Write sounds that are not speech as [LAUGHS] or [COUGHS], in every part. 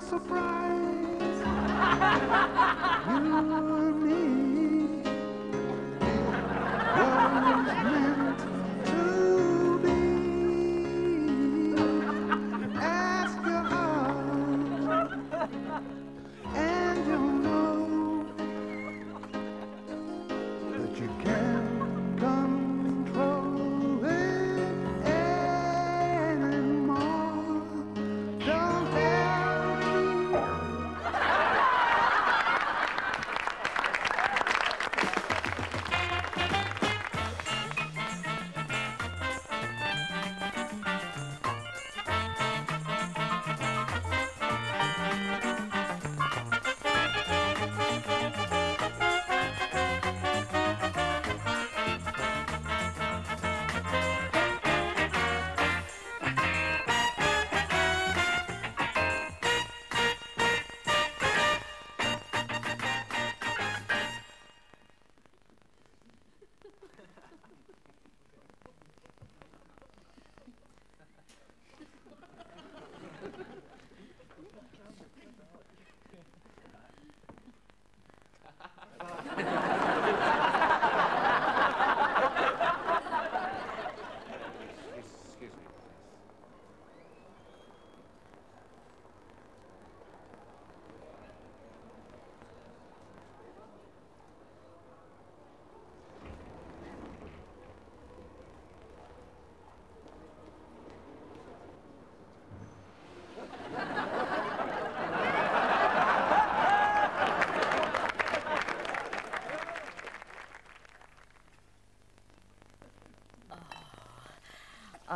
surprise.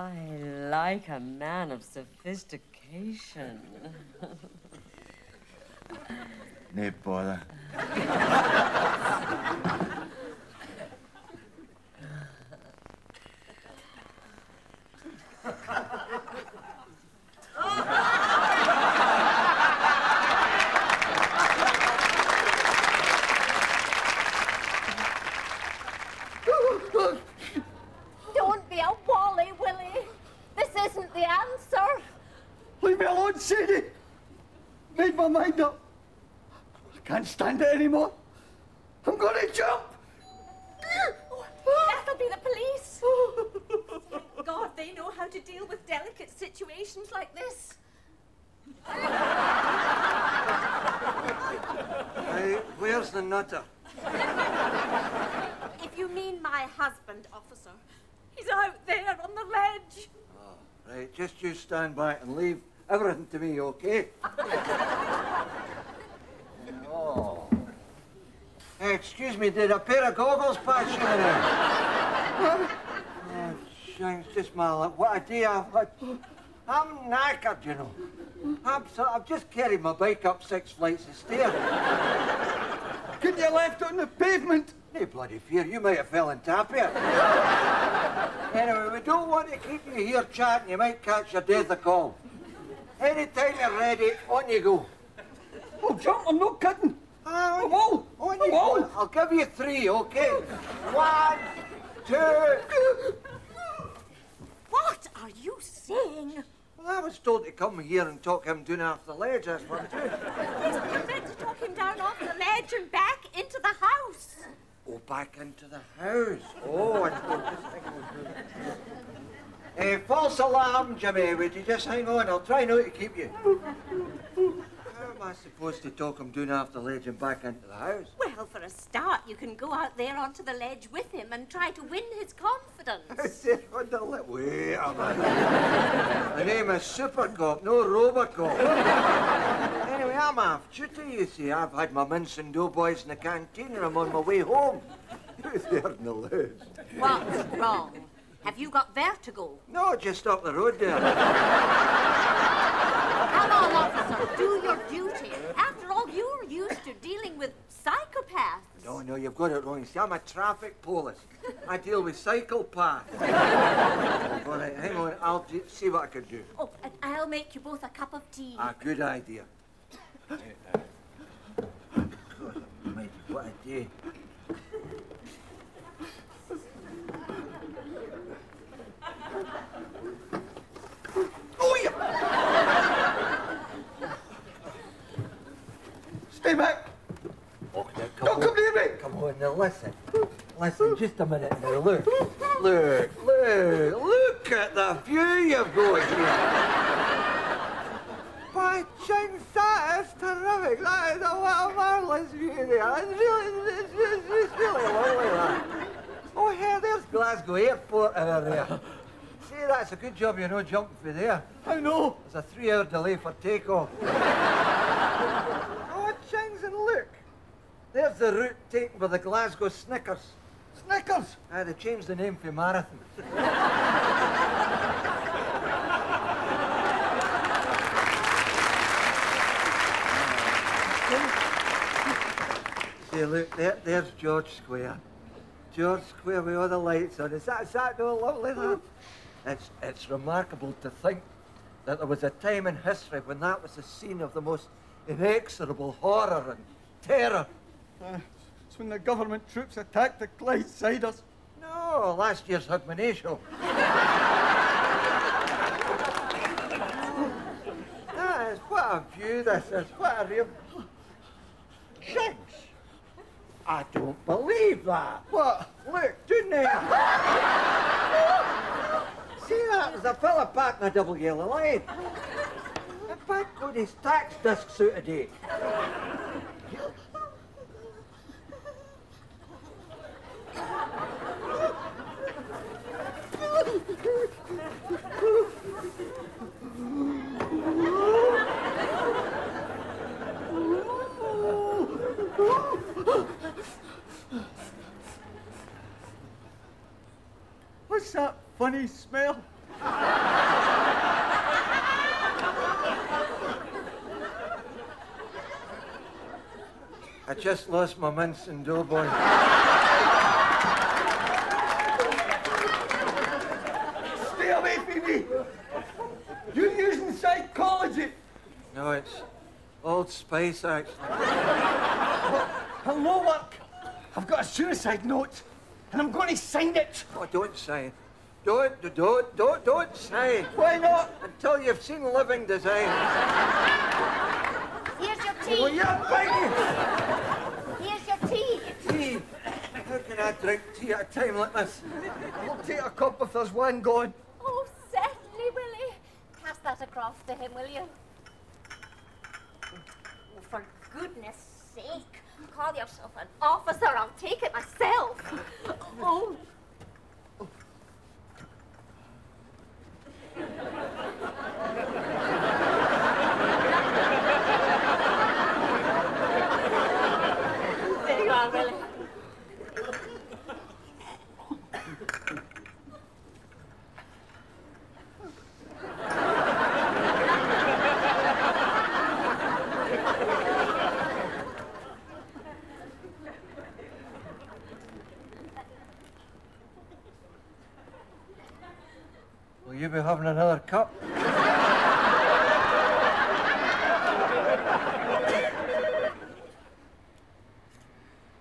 I like a man of sophistication. No bother. [LAUGHS] Don't be a wally, Willie. This isn't the answer. Leave me alone, Sadie. Made my mind up. I can't stand it anymore. I'm going to jump. That'll be the police. Thank God they know how to deal with delicate situations like this. Hey, where's the nutter? If you mean my husband, officer, he's out there on the ledge. Right, just you stand back and leave everything to me, okay? oh. Hey, excuse me, did a pair of goggles pass you in there? oh, shanks, just luck. What. I'm knackered, you know. I'm so, I've just carried my bike up six flights of stairs. Couldn't you left on the pavement? No bloody fear, you might have fell in Tapia. anyway, we don't want to keep you here chatting. You might catch your death a call. Anytime you're ready, on you go. Oh, John, I'm not kidding. Ah. On I you will. go. I'll give you three, okay? One, two. [LAUGHS] You sing? Well, I was told to come here and talk him down off the ledge. That's what I do. Yes, you're meant to talk him down off the ledge and back into the house. Oh, back into the house. Oh, I thought just hang on. Eh, false alarm, Jimmy. Would you just hang on? I'll try not to keep you. How am I supposed to talk him down off the ledge and back into the house? Well, for a start, you can go out there onto the ledge with him and try to win his confidence. What the li- Wait a minute. The name is Super Cop, no Robocop. anyway, I'm off duty, you see. I've had my mince and doughboys in the canteen and I'm on my way home. [LAUGHS] Who's there in the ledge? What's wrong? Have you got vertigo? No, just up the road there. Come on, officer, do your duty. After all, you're used to dealing with psychopaths. No, no, you've got it wrong. You see, I'm a traffic police. I deal with psychopaths. [LAUGHS] All right, hang on. I'll see what I can do. Oh, and I'll make you both a cup of tea. Ah, good idea. [COUGHS] What a day. Stay back. Come Don't on. come near me. Come on, now listen. Listen, hmm. just a minute now. Look, look, look, look at the view you've got here. By jinx, that is terrific. That is a, what a marvellous view there. It's really, it's, it's, it's really lovely, that. Oh, here, there's Glasgow Airport over there. See, that's a good job you're not jumping for there. I know. There's a three-hour delay for takeoff. oh, jinx, and look. There's the route taken by the Glasgow Snickers. Snickers. Ah, they changed the name for Marathon. [LAUGHS] See, look, there, there's George Square. George Square with all the lights on. Is that, is that not lovely, that? It's, it's remarkable to think that there was a time in history when that was the scene of the most inexorable horror and terror. Uh, it's when the government troops attacked the Clydesiders. No, last year's Hogmanay That is what a view this is. What a real. Shanks! I don't believe that. What? Look, down there. See that? There's a fella batting a double yellow line. In fact, got his tax discs out of date. What's that funny smell? I just lost my and doughboy. Stay away from. You're using psychology. No, it's Old Spice, actually. Hello, look. I've got a suicide note, and I'm going to sign it. Oh, don't sign. Don't, don't, don't, don't sign. Why not? Until you've seen Living Design. Here's your Well, tea. you're begging. Here's your tea. Tea. How can I drink tea at a time like this? I'll take a cup if there's one gone. Oh, certainly, Willie. Pass that across to him, will you? Oh, for goodness sake, call yourself an officer. I'll take it myself. Oh. There you are, Willie. Will you be having cup?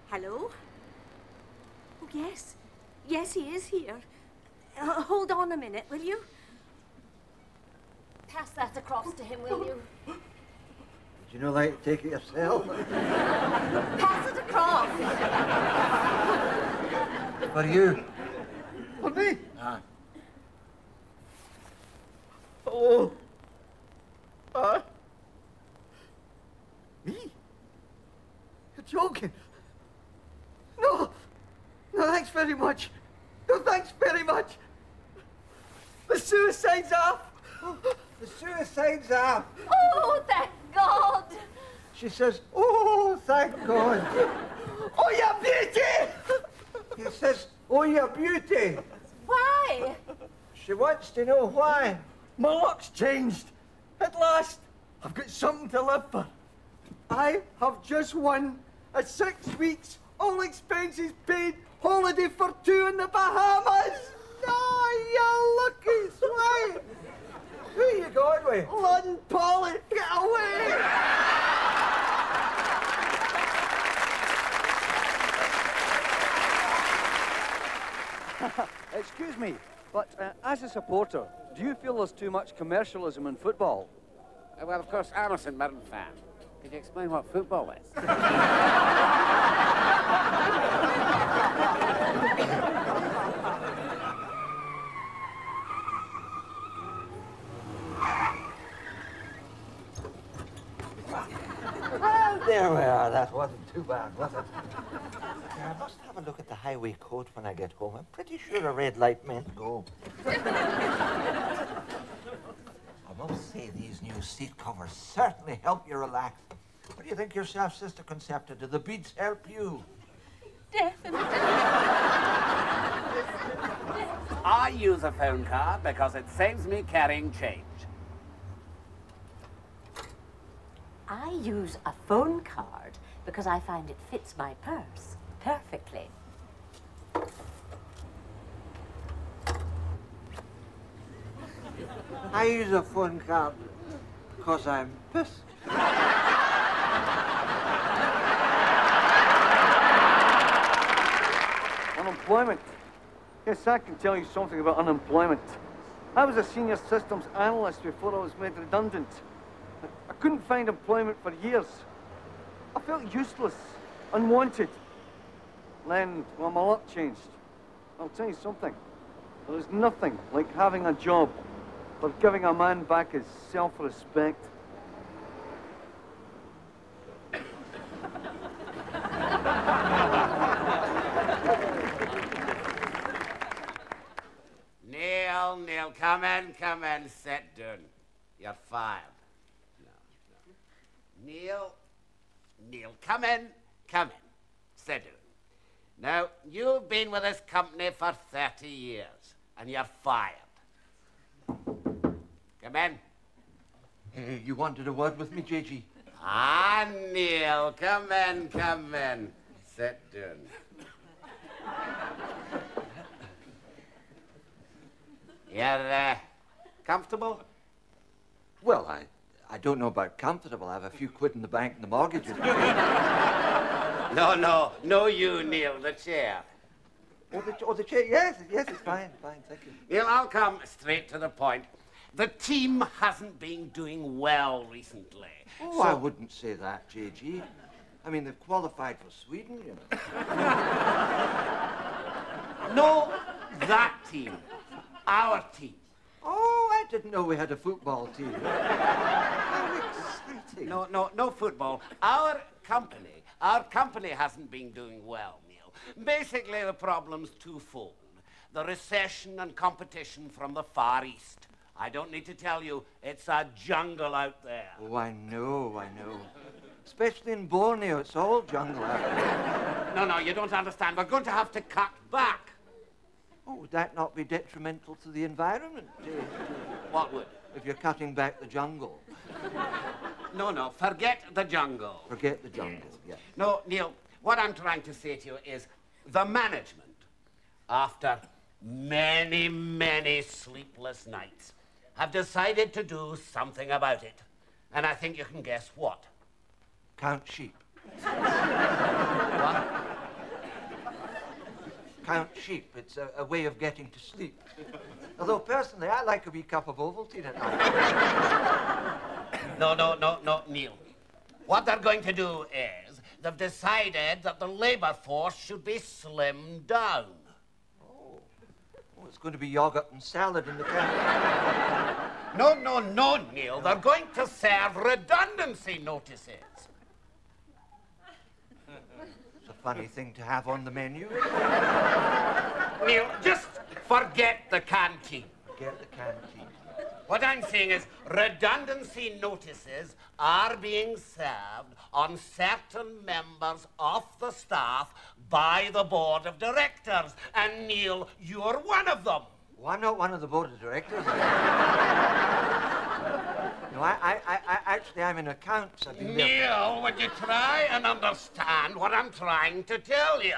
Hello? Oh, yes. Yes, he is here. Uh, hold on a minute, will you? Pass that across to him, will you? Would you not like to take it yourself? Pass it across. For you. For me? Ah. Oh. Uh. Me? You're joking. No. No, thanks very much. No, thanks very much. The suicide's off. The suicide's up. Oh, thank God. She says, oh, thank God. Oh, your beauty! He says, oh, your beauty. Why? She wants to know why. My luck's changed. At last, I've got something to live for. I have just won a six weeks, all expenses paid holiday for two in the Bahamas. Oh, you lucky swine. Who are you going with? London Polly, get away! [LAUGHS] Excuse me, but uh, as a supporter, do you feel there's too much commercialism in football? Uh, Well, of course, I'm a St Mirren fan. Could you explain what football is? Well, [LAUGHS] there we are. That wasn't too bad, was it? Now, I must have a look at the highway code when I get home. I'm pretty sure a red light meant go. [LAUGHS] I must say these new seat covers certainly help you relax. What do you think yourself, Sister Concepta? Do the beats help you? Definitely. I use a phone card because it saves me carrying change. I use a phone card because I find it fits my purse perfectly. I use a phone card because I'm pissed. Unemployment. Yes, I can tell you something about unemployment. I was a senior systems analyst before I was made redundant. I couldn't find employment for years. I felt useless, unwanted. Then, well, my luck changed. I'll tell you something. There is nothing like having a job for giving a man back his self-respect. Neil, Neil, come in, come in, sit down. You're fired. No, no. Neil, Neil, come in, come in, sit down. Now, you've been with this company for 30 years, and you're fired. Come in. Eh, you wanted a word with me, JG? Ah, Neil, come in, come in. Sit down. You're uh, comfortable? Well, I, I don't know about comfortable. I have a few quid in the bank and the mortgage. [LAUGHS] No, no, no, you, Neil, the chair. oh, the, oh, the chair. Yes, yes, it's fine, fine, thank you. Neil, I'll come straight to the point. The team hasn't been doing well recently. Oh, I wouldn't say that, JG. I mean, they've qualified for Sweden, you know. [LAUGHS] No, that team. Our team. Oh, I didn't know we had a football team. How exciting. No, no, no football. Our company, our company hasn't been doing well, Neil. Basically, the problem's twofold. The recession and competition from the Far East. I don't need to tell you, it's a jungle out there. Oh, I know, I know. Especially in Borneo, it's all jungle out there. No, no, you don't understand. We're going to have to cut back. Oh, would that not be detrimental to the environment, What would? If you're cutting back the jungle. [LAUGHS] No, no, forget the jungle. Forget the jungle, yeah. No, Neil, what I'm trying to say to you is the management, after many, many sleepless nights, have decided to do something about it. And I think you can guess what. Count sheep. [LAUGHS] What? Count sheep. It's a, a way of getting to sleep. [LAUGHS] Although, personally, I like a wee cup of Ovaltine at night. No, no, no, no, Neil. What they're going to do is they've decided that the labor force should be slimmed down. Oh, oh it's going to be yogurt and salad in the camp. [LAUGHS] No, no, no, Neil. They're going to serve redundancy notices. It's a funny thing to have on the menu. Neil, just forget the canteen. Get the canteen. What I'm saying is redundancy notices are being served on certain members of the staff by the board of directors. And Neil, you're one of them. I'm not one of the board of directors. [LAUGHS] I, I, I, I, actually, I'm in accounts. I've been. Neil, would you try and understand what I'm trying to tell you?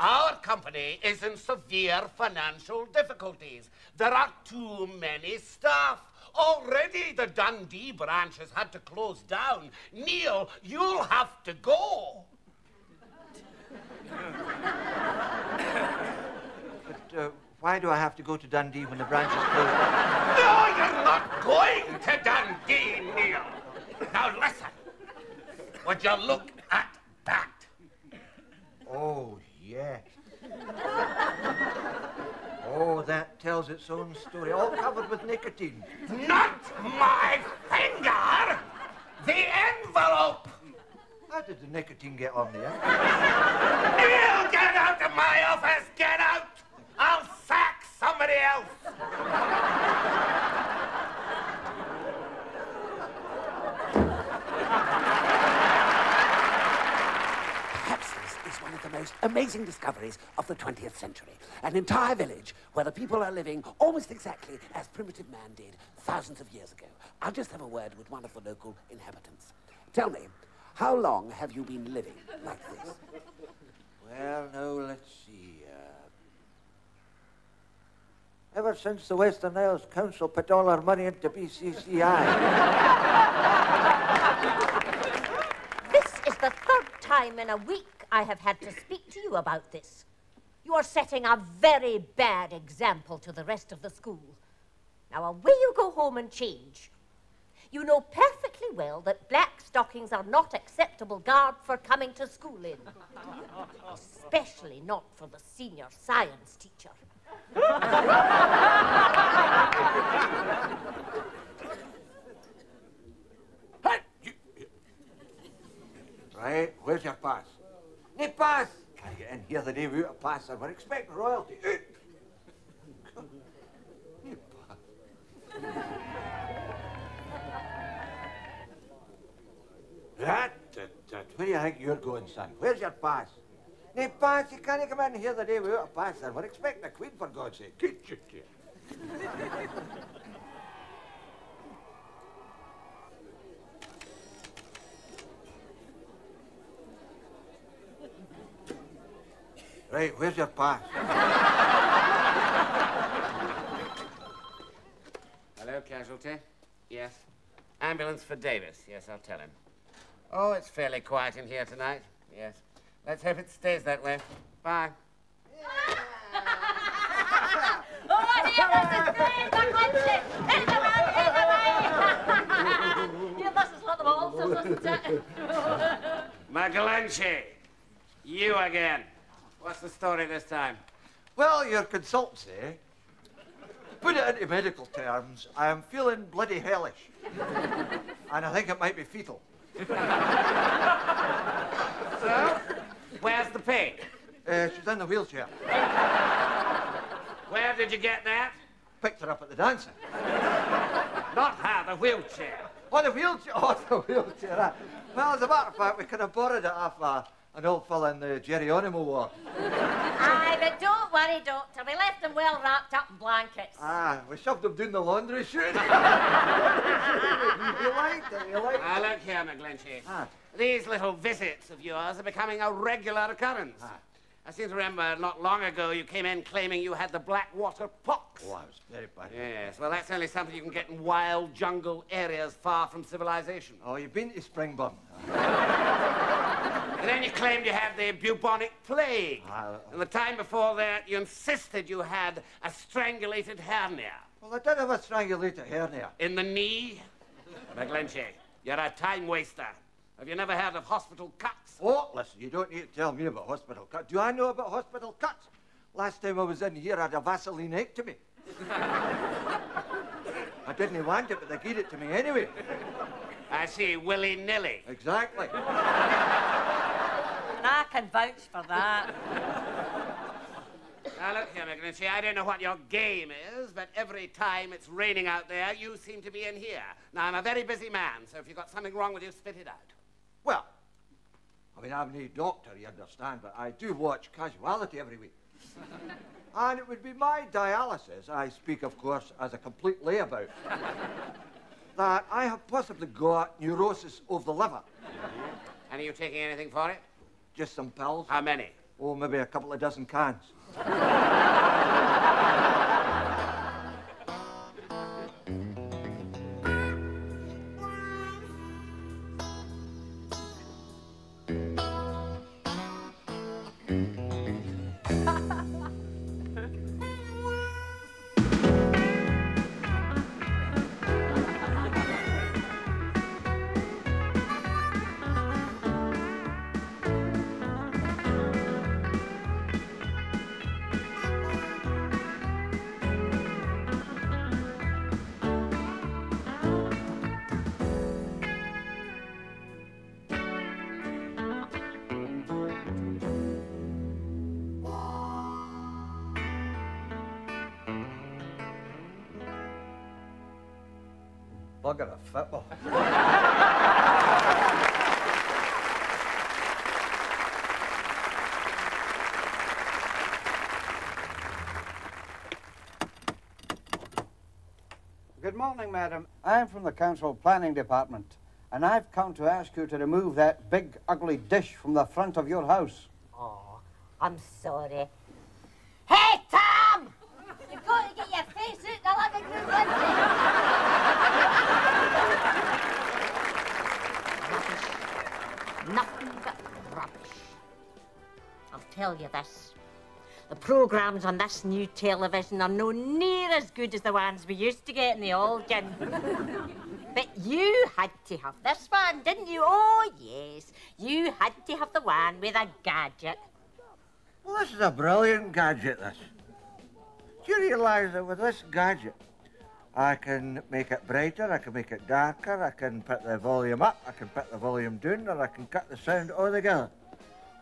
Our company is in severe financial difficulties. There are too many staff. Already the Dundee branch has had to close down. Neil, you'll have to go. But uh, why do I have to go to Dundee when the branch is closed? No, you're not going to Dundee, Neil. Now listen. Would you look at that? Oh, yes. Oh, that tells its own story, all covered with nicotine. Not my finger! The envelope! How did the nicotine get on there? Neil, get out of my office! Get out! I'll somebody else! Perhaps this is one of the most amazing discoveries of the 20th century. An entire village where the people are living almost exactly as primitive man did thousands of years ago. I'll just have a word with one of the local inhabitants. Tell me, how long have you been living like this? Well, now, let's see. Uh, ever since the Western Isles Council put all our money into BCCI. This is the third time in a week I have had to speak to you about this. You are setting a very bad example to the rest of the school. Now, uh, away you go home and change. You know perfectly well that black stockings are not acceptable garb for coming to school in. Especially not for the senior science teacher. Right, where's your pass? No pass! Can I get in here the day without a pass? I would expecting royalty. Eh. No pass. That, that, that. Where do you think you're going, son? Where's your pass? No pass, you can't come in here the day without a pass. I would expect the Queen, for God's sake. Get your chair. Right, where's your pass? Hello, casualty. Yes. Ambulance for Davis. Yes, I'll tell him. Oh, it's fairly quiet in here tonight. Yes. Let's hope it stays that way. Bye. Oh, dear, this is great! McGlinchey! Hit the man, hit the man! Dear, this is like the waltzers, isn't it? McGlinchey, you again. What's the story this time? Well, your consultancy, eh? To put it into medical terms, I am feeling bloody hellish. and I think it might be fetal. [LAUGHS] So, where's the pig? Uh, she's in the wheelchair. Where did you get that? Picked her up at the dancing. Not her, the wheelchair. Oh, the wheelchair. [LAUGHS] Oh, the wheelchair. Well, as a matter of fact, we could have borrowed it off uh, an old fella in the Geronimo War. Aye, but don't worry, Doctor. We left them well wrapped up in blankets. Ah, we shoved him down the laundry chute. you liked it, you liked Now, it. look here, McGlinchey. Ah. These little visits of yours are becoming a regular occurrence. Ah. I seem to remember not long ago you came in claiming you had the Blackwater pox. Oh, I was very bad. Yes, well, that's only something you can get in wild jungle areas far from civilization. Oh, you've been to Springburn. [LAUGHS] And then you claimed you had the bubonic plague. Ah. and the time before that, you insisted you had a strangulated hernia. Well, I did have a strangulated hernia. In the knee? McGlinchey, you're a time waster. Have you never heard of hospital cuts? Oh, listen, you don't need to tell me about hospital cuts. Do I know about hospital cuts? Last time I was in here, I had a Vaselinectomy. [LAUGHS] I didn't want it, but they gave it to me anyway. I see, willy-nilly. Exactly. [LAUGHS] And I can vouch for that. Now, look here, McGlinchey, I don't know what your game is, but every time it's raining out there, you seem to be in here. Now, I'm a very busy man, so if you've got something wrong with you, spit it out. Well, I mean, I'm no doctor, you understand, but I do watch casualty every week. [LAUGHS] and it would be my dialysis, I speak, of course, as a complete layabout, [LAUGHS] that I have possibly got neurosis of the liver. And are you taking anything for it? Just some pills. How many? Oh, maybe a couple of dozen cans. [LAUGHS] Good morning, madam. I'm from the council planning department, and I've come to ask you to remove that big, ugly dish from the front of your house. Oh, I'm sorry. Programmes on this new television are no near as good as the ones we used to get in the old gin. [LAUGHS] but you had to have this one, didn't you? Oh, yes. You had to have the one with a gadget. Well, this is a brilliant gadget, this. Do you realise that with this gadget, I can make it brighter, I can make it darker, I can put the volume up, I can put the volume down, or I can cut the sound altogether.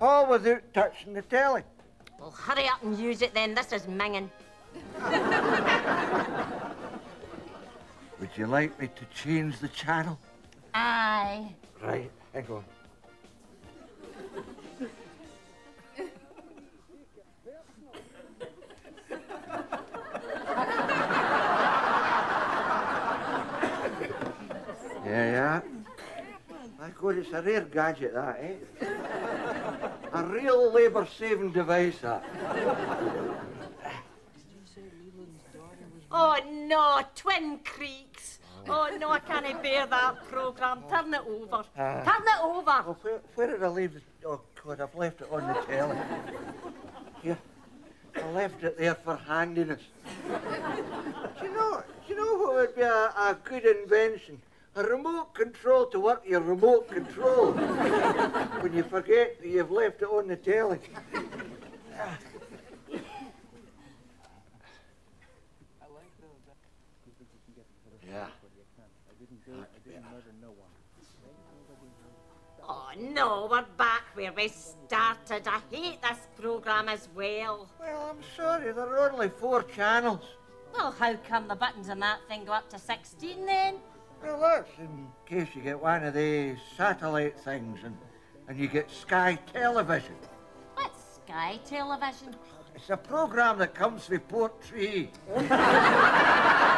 All without touching the telly. Well, hurry up and use it then. This is minging. Would you like me to change the channel? Aye. Right, hang on. Yeah, yeah. My God, it's a rare gadget, that, eh? A real labour-saving device, that. Oh, no, Twin Creeks. Oh, no, I can't bear that programme. Turn it over. Ah. Turn it over. Well, where, where did I leave it? Oh, God, I've left it on the telly. Here, I left it there for handiness. do you know, do you know what would be a, a good invention? A remote control to work your remote control when you forget that you've left it on the telly. Yeah. Oh, no, we're back where we started. I hate this programme as well. Well, I'm sorry, there are only four channels. Well, how come the buttons on that thing go up to 16 then? Well, that's in case you get one of these satellite things and, and you get Sky Television. What's Sky Television? It's a programme that comes with Portree. [LAUGHS]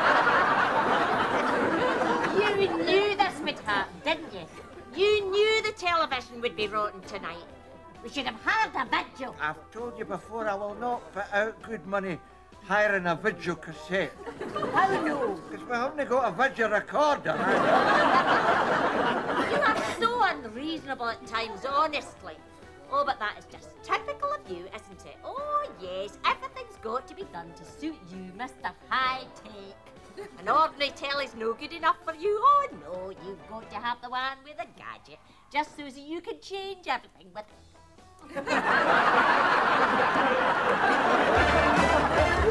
You knew this would happen, didn't you? You knew the television would be rotten tonight. We should have had a vigil. I've told you before, I will not put out good money hiring a video cassette. How no? Because we haven't got a video recorder. [LAUGHS] You are so unreasonable at times, honestly. Oh, but that is just typical of you, isn't it? Oh, yes, everything's got to be done to suit you, Mr. High Tech. An ordinary telly's no good enough for you. Oh, no, you've got to have the one with a gadget, just so that you can change everything with it. [LAUGHS] Do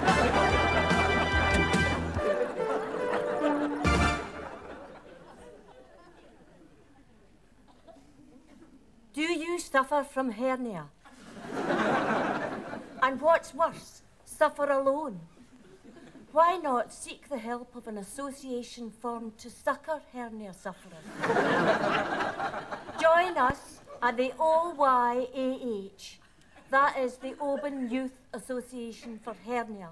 you suffer from hernia? and what's worse, suffer alone? Why not seek the help of an association formed to succour hernia sufferers? Join us at the OYAH. That is the Oban Youth Association for Hernia.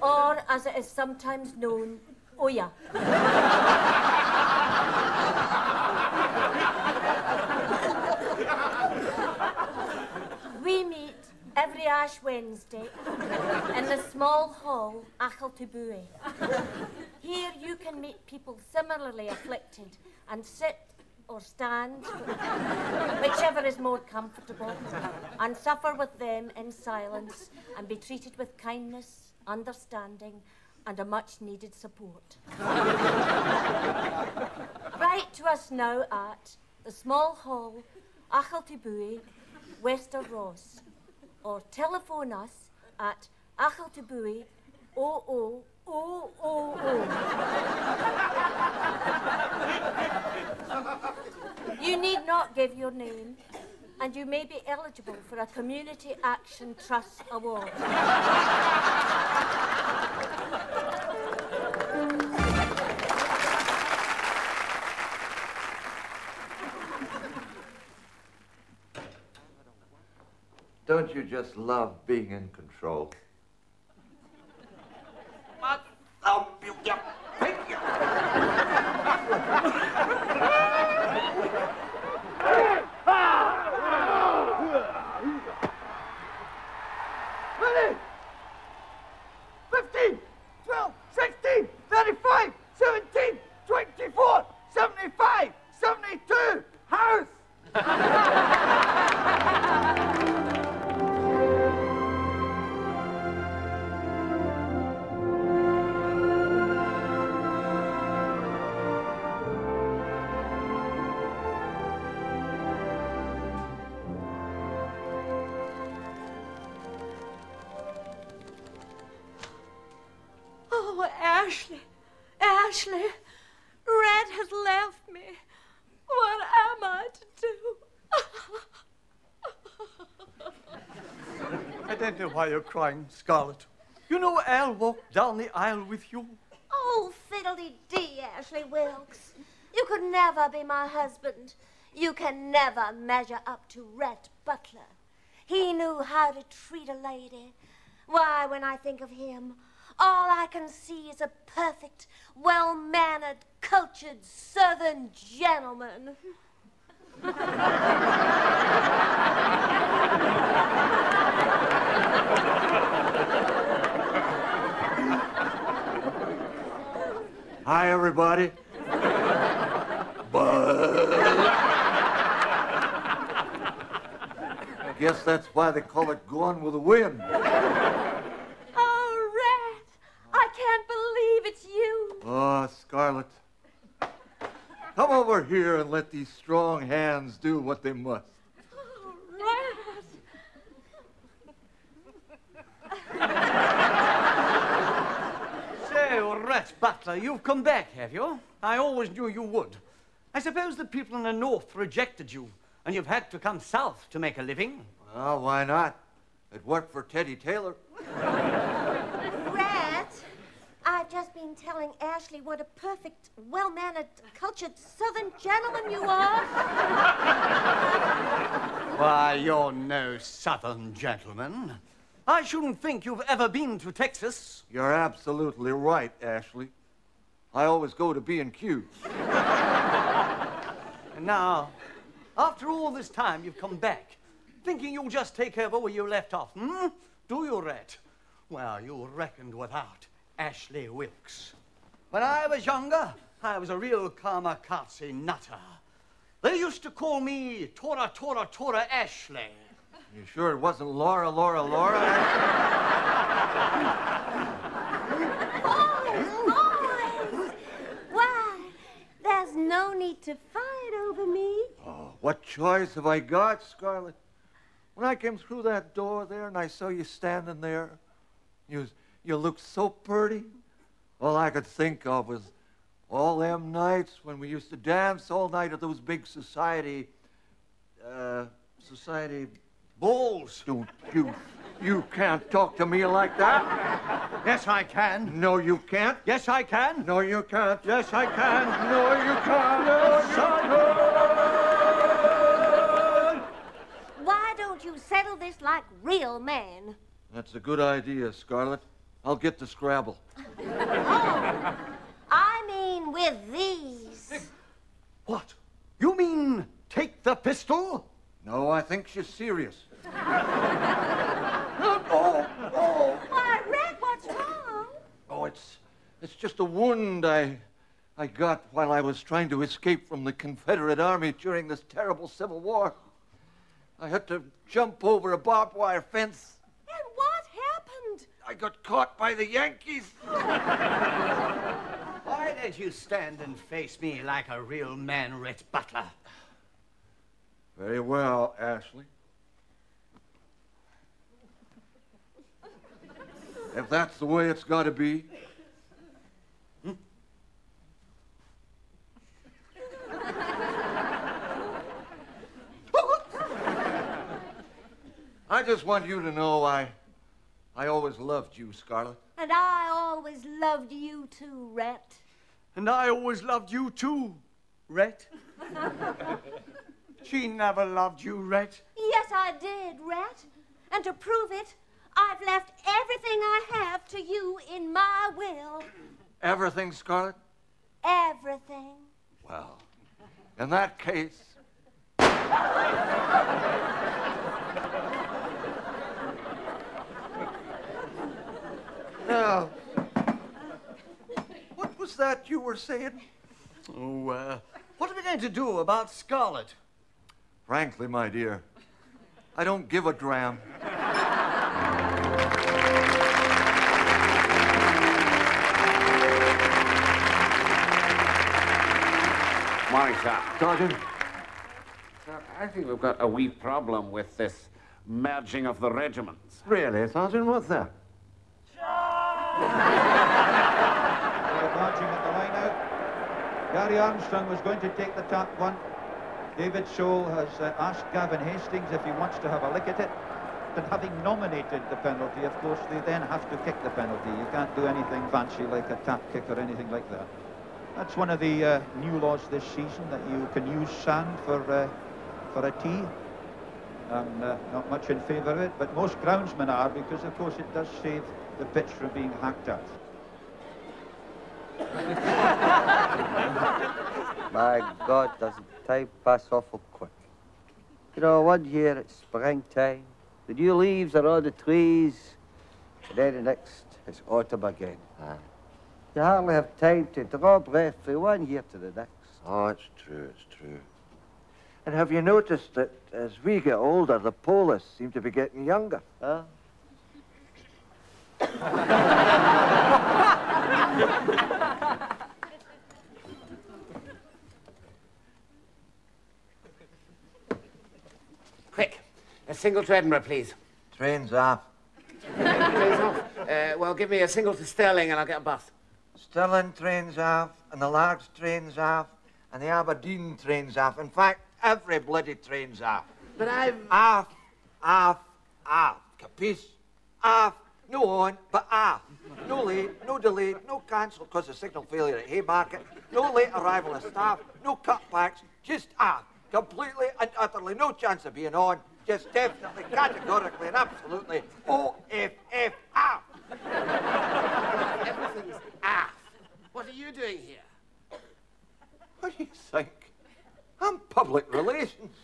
Or, as it is sometimes known, OYA. We meet every Ash Wednesday in the small hall, Achiltibuie. Here you can meet people similarly afflicted and sit or stand, whichever is more comfortable, and suffer with them in silence and be treated with kindness, understanding, and a much needed support. Write to us now at the small hall, Achiltibuie, Wester Ross, or telephone us at Oh, oh, oh. you need not give your name, and you may be eligible for a Community Action Trust Award. Don't you just love being in control? Why you're crying, Scarlett. You know Al walked down the aisle with you. Oh, fiddly-dee, Ashley Wilkes. You could never be my husband. You can never measure up to Rhett Butler. He knew how to treat a lady. Why, when I think of him, all I can see is a perfect, well-mannered, cultured Southern gentleman. [LAUGHS] Hi, everybody. Buzz. I guess that's why they call it Gone with the Wind. Oh, Rhett, I can't believe it's you. Oh, Scarlett. Come over here and let these strong hands do what they must. Oh, Rhett. So, Rat Butler, you've come back, have you? I always knew you would. I suppose the people in the north rejected you, and you've had to come south to make a living. Well, why not? It worked for Teddy Taylor. Rhett, I've just been telling Ashley what a perfect, well-mannered, cultured Southern gentleman you are. Why, you're no southern gentleman. I shouldn't think you've ever been to Texas. You're absolutely right, Ashley. I always go to B&Q. [LAUGHS] And now, after all this time, you've come back, thinking you'll just take over where you left off, hmm? Do you, Rat? Well, you reckoned without Ashley Wilkes. When I was younger, I was a real kamikaze nutter. They used to call me Tora Tora Tora Ashley. You sure it wasn't Laura, Laura, Laura? [LAUGHS] Boys! Why, there's no need to fight over me. Oh, what choice have I got, Scarlett? When I came through that door there and I saw you standing there, you, you looked so pretty. All I could think of was all them nights when we used to dance all night at those big society, uh, society Balls. Don't you, you can't talk to me like that. Yes, I can. No, you can't. Yes, I can. No, you can't. Yes, I can. No, you can't. Yes, I Why don't you settle this like real men? That's a good idea, Scarlett. I'll get the Scrabble. Oh, I mean with these. What? You mean take the pistol? No, I think she's serious. oh, oh. Why, Rhett, what's wrong? Oh, it's it's just a wound I I got while I was trying to escape from the Confederate Army during this terrible Civil War. I had to jump over a barbed wire fence. And what happened? I got caught by the Yankees. Why don't you stand and face me like a real man, Rhett Butler? Very well, Ashley. If that's the way it's got to be. I just want you to know I, I always loved you, Scarlett. And I always loved you too, Rhett. And I always loved you too, Rhett. [LAUGHS] she never loved you, Rhett. Yes, I did, Rhett. And to prove it, I've left everything I have to you in my will. Everything, Scarlett? Everything. Well, in that case. now, what was that you were saying? Oh, uh, what are we going to do about Scarlett? Frankly, my dear, I don't give a dram. Morning, sir. Sergeant? Sir, I think we've got a wee problem with this merging of the regiments. Really, Sergeant? What's that? They're marching at the line out. Gary Armstrong was going to take the top one. David Sole has uh, asked Gavin Hastings if he wants to have a look at it. But having nominated the penalty, of course, they then have to kick the penalty. You can't do anything fancy like a tap kick or anything like that. That's one of the uh, new laws this season, that you can use sand for, uh, for a tee. I'm uh, not much in favour of it, but most groundsmen are because, of course, it does save the pitch from being hacked at. [LAUGHS] My God, doesn't time pass awful quick. You know, one year it's springtime, the new leaves are on the trees, and then the next it's autumn again. Ah. You hardly have time to draw breath from one year to the next. Oh, it's true, it's true. And have you noticed that as we get older, the polis seem to be getting younger? Huh? [LAUGHS] Quick, a single to Edinburgh, please. Trains off. Trains off. Uh, well, give me a single to Stirling and I'll get a bus. Stirling trains off, and the Largs trains off, and the Aberdeen trains off. In fact, every bloody train's off. But I'm... Off, off, off. Capiche? Off. No on, but off. No late, no delayed, no cancelled because of signal failure at Haymarket, no late arrival of staff, no cutbacks, just off. Completely and utterly no chance of being on. Just definitely, categorically, and absolutely O-F-F off. Everything's off. What are you doing here? What do you think? I'm public relations.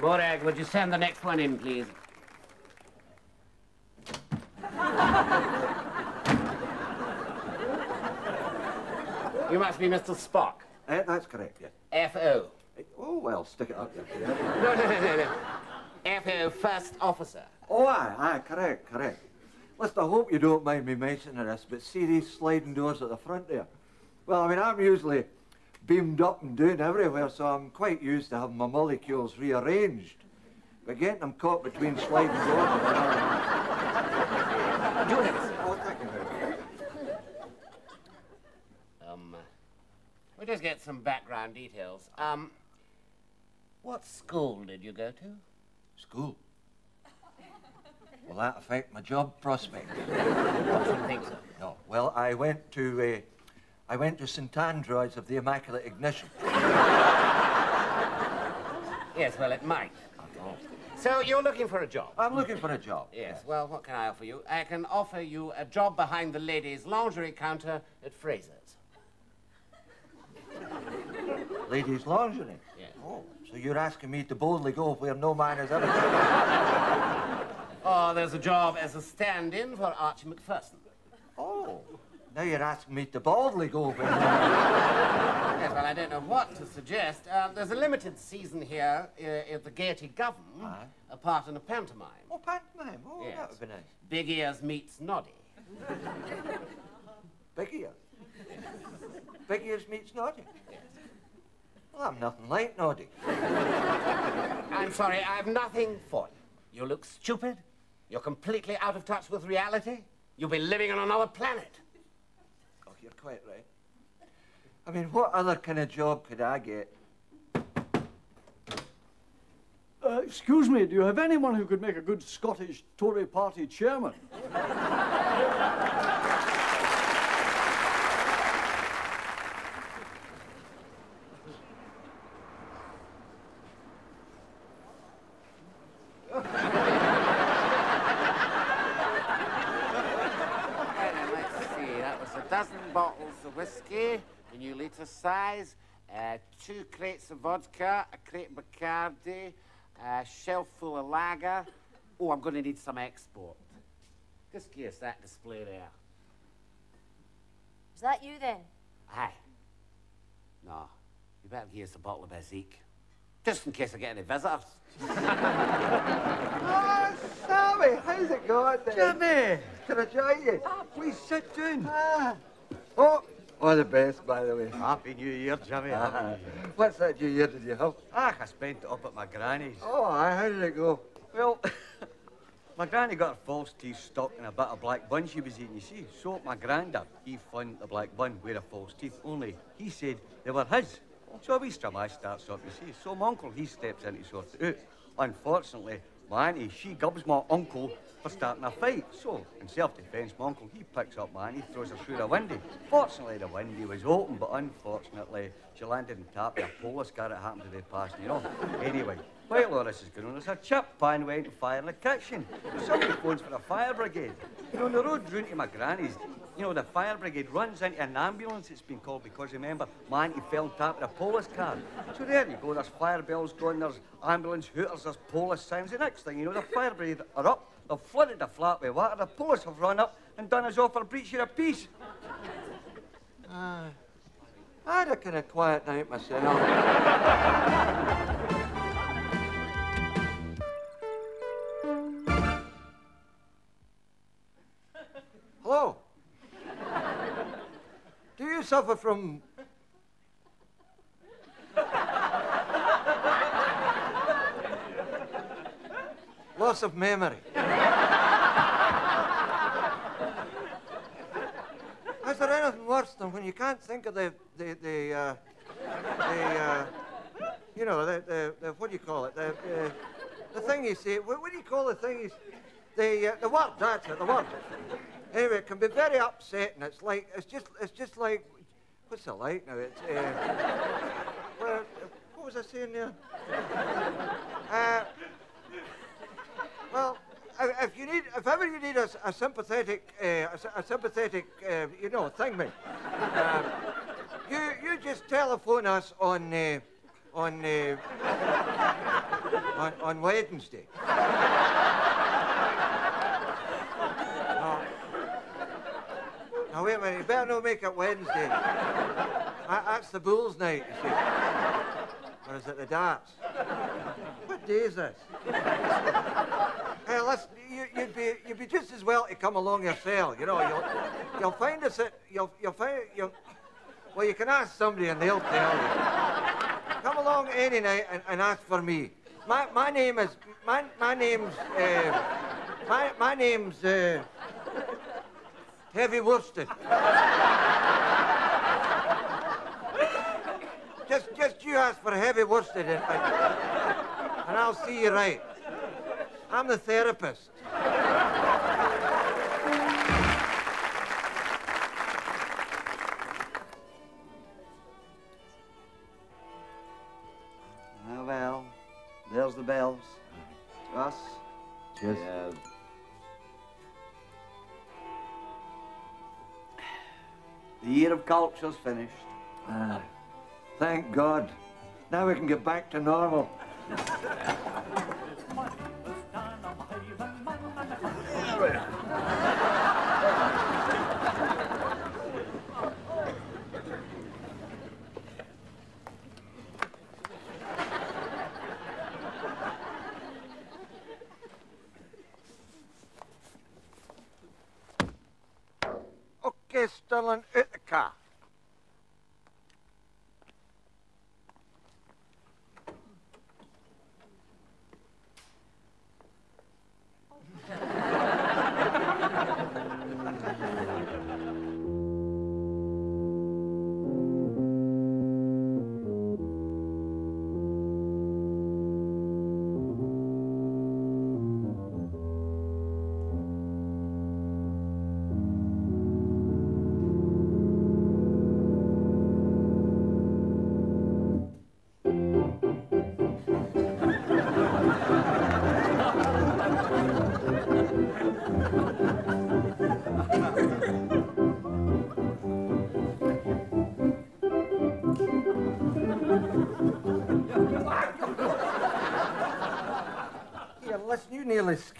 Morag, would you send the next one in, please? You must be Mr. Spock. Eh, that's correct, yes. F.O. Oh, well, stick it up there. [LAUGHS] No, no, no, no, no. F.O. First Officer. Oh, aye, aye, correct, correct. Listen, I hope you don't mind me mentioning this, but see these sliding doors at the front there? Well, I mean, I'm usually beamed up and doing everywhere, so I'm quite used to having my molecules rearranged. But getting them caught between sliding doors... Do it. Oh, thank you. Um, uh, we'll just get some background details. Um, what school did you go to? School? Will that affect my job prospects? I shouldn't think so. No. Well, I went to, uh, I went to St Andrews of the Immaculate Ignition. Yes, well, it might. So you're looking for a job? I'm looking for a job. Yes, well, what can I offer you? I can offer you a job behind the ladies' lingerie counter at Fraser's. Ladies' lingerie? Yes. Oh, so you're asking me to boldly go where no man has ever gone? [LAUGHS] Oh, there's a job as a stand-in for Archie Macpherson. Oh, now you're asking me to boldly go where no Yes, well, I don't know what to suggest. Uh, there's a limited season here uh, at the Gaiety Govan, Aye. a part in a pantomime. Oh, pantomime. Oh, Yes. that would be nice. Big Ears meets Noddy. Big ears. Big ears meets Noddy. Well, I'm nothing like Noddy. [LAUGHS] I'm sorry, I have nothing for you. You look stupid. You're completely out of touch with reality. You'll be living on another planet. Oh, you're quite right. I mean, what other kind of job could I get? Uh, excuse me, do you have anyone who could make a good Scottish Tory party chairman? [LAUGHS] a size, uh, two crates of vodka, a crate of Bacardi, a shelf full of lager. Oh, I'm going to need some export. Just give us that display there. Is that you then? Aye. No, you better give us a bottle of Bezique. Just in case I get any visitors. [LAUGHS] oh, Sammy, how's it going then? Jimmy! Can I join you? Ah, please sit down. Ah. Oh, all the best, by the way. Happy New Year, Jimmy. Ah. Year. What's that new year did you have? Ah, I spent it up at my granny's. Oh, aye, how did it go? Well, [LAUGHS] my granny got her false teeth stuck in a bit of black bun she was eating, you see. So my grandad, he found the black bun with the false teeth, only he said they were his. So a wee stramash starts up, you see. So my uncle, he steps in to sort it out. Unfortunately, my auntie, she gubs my uncle for starting a fight. So, in self-defence, my uncle, he picks up my auntie, throws her through the window. Fortunately, the window was open, but unfortunately, she landed and tapped a police car that happened to be passing, you know. Anyway, while all this is going on, there's a chip pan went to fire in the kitchen. Somebody phones for the fire brigade. You know, on the road round to my granny's, you know, the fire brigade runs into an ambulance, it's been called, because remember, my auntie fell and tapped a police car. So there you go, there's fire bells going, there's ambulance hooters, there's police signs. The next thing you know, the fire brigade are up, they've flooded the flat with water, the police have run up and done us off for breach of peace. Aye. I had a kind of quiet night myself. [LAUGHS] Hello. Do you suffer from loss of memory? Is there anything worse than when you can't think of the the the uh, the uh, you know the, the the what do you call it? The uh, the thing you say what, what do you call the thing you the uh, the word that's it the word anyway it can be very upsetting. It's like it's just it's just like what's it like now? It's uh, well, what was I saying there? Uh, if, you need, if ever you need a sympathetic, uh, a, a sympathetic, uh, you know, thing, me, uh, you you just telephone us on uh, on, uh, on on Wednesday. now, now wait a minute, you better not make it Wednesday. That- that's the Bulls' night, you see. Or is it the darts? What day is this? Hey, listen, you'd be you'd be just as well to come along yourself. You know, you'll you'll find us at you'll you'll find you'll well, you can ask somebody and they'll tell you. Come along any night and, and ask for me. My my name is my my name's uh, my my name's uh, Heavy Worsted. just just you ask for Heavy Worsted and, and, and I'll see you right. I'm the therapist. Ah, well, there's the bells. To us. Cheers. Yeah. The year of culture's finished. Ah, thank God. Now we can get back to normal. Okay, Sterling, out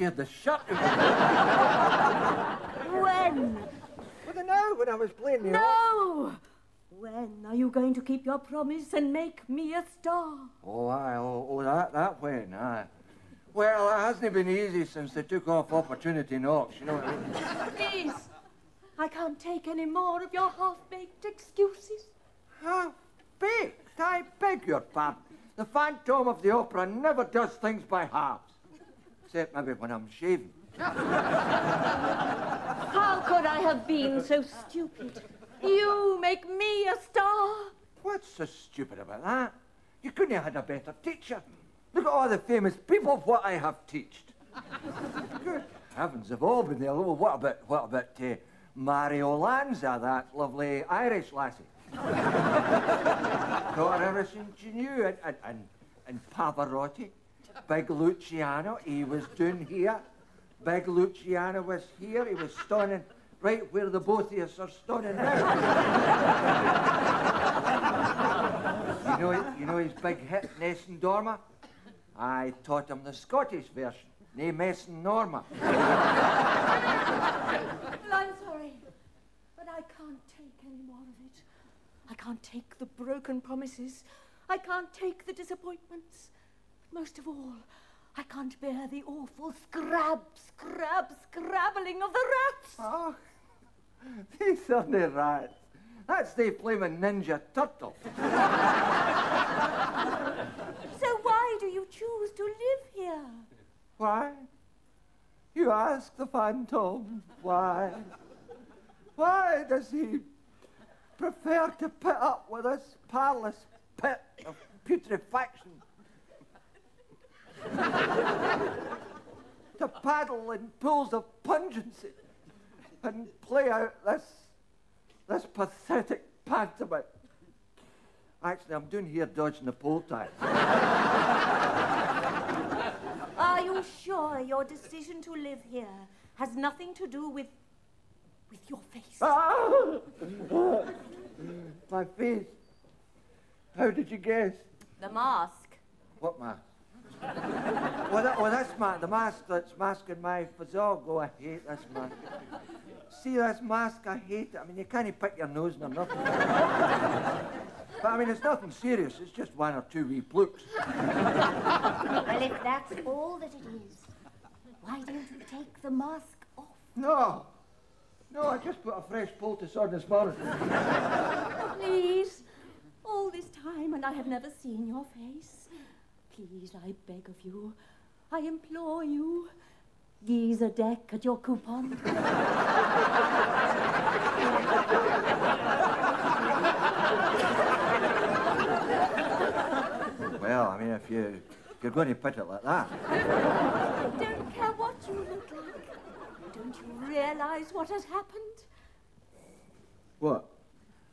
scared the shit out of me. When? Well, then now, when I was playing the No! When are you going to keep your promise and make me a star? Oh, aye, oh, oh that, that way, aye. Well, it hasn't been easy since they took off Opportunity Knocks, you know what I mean? Please, I can't take any more of your half-baked excuses. Half-baked? I beg your pardon. The Phantom of the Opera never does things by halves. Except maybe when I'm shaving. [LAUGHS] How could I have been so stupid? You make me a star. What's so stupid about that? You couldn't have had a better teacher. Look at all the famous people what I have taught. Good heavens, they've all been there. Oh, what about, what about uh, Mario Lanza, that lovely Irish lassie? Got everything you knew. And, and, and, and Pavarotti, Big Luciano, he was down here. Big Luciano was here. He was standing right where the both of us are standing now. you, know, you know his big hit, Nessun Dorma? I taught him the Scottish version, Ne Messin Norma. Well, I'm sorry, but I can't take any more of it. I can't take the broken promises. I can't take the disappointments. Most of all, I can't bear the awful scrab, scrab, scrabbling of the rats. Oh, [LAUGHS] these are the rats. That's the flaming ninja turtle. [LAUGHS] So why do you choose to live here? Why? You ask the phantom why. Why does he prefer to put up with this parlous pit of putrefaction? [LAUGHS] to paddle in pools of pungency and play out this this pathetic pantomime. Actually, I'm doing here dodging the pole tie. [LAUGHS] Are you sure your decision to live here has nothing to do with with your face? Ah! [LAUGHS] My face. How did you guess? The mask. What mask? Well, that, well, that's my, the mask that's masking my fazog. I hate this mask. See this mask? I hate it. I mean, you can't even pick your nose nor nothing. but I mean, it's nothing serious. It's just one or two wee plooks. Well, if that's all that it is, why don't you take the mask off? No. No, I just put a fresh poultice on this morning. Please. All this time, and I have never seen your face. Please, I beg of you. I implore you. Geese a deck at your coupon. Well, I mean, if, you, if you're going to put it like that. I don't care what you look like. Don't you realize what has happened? What?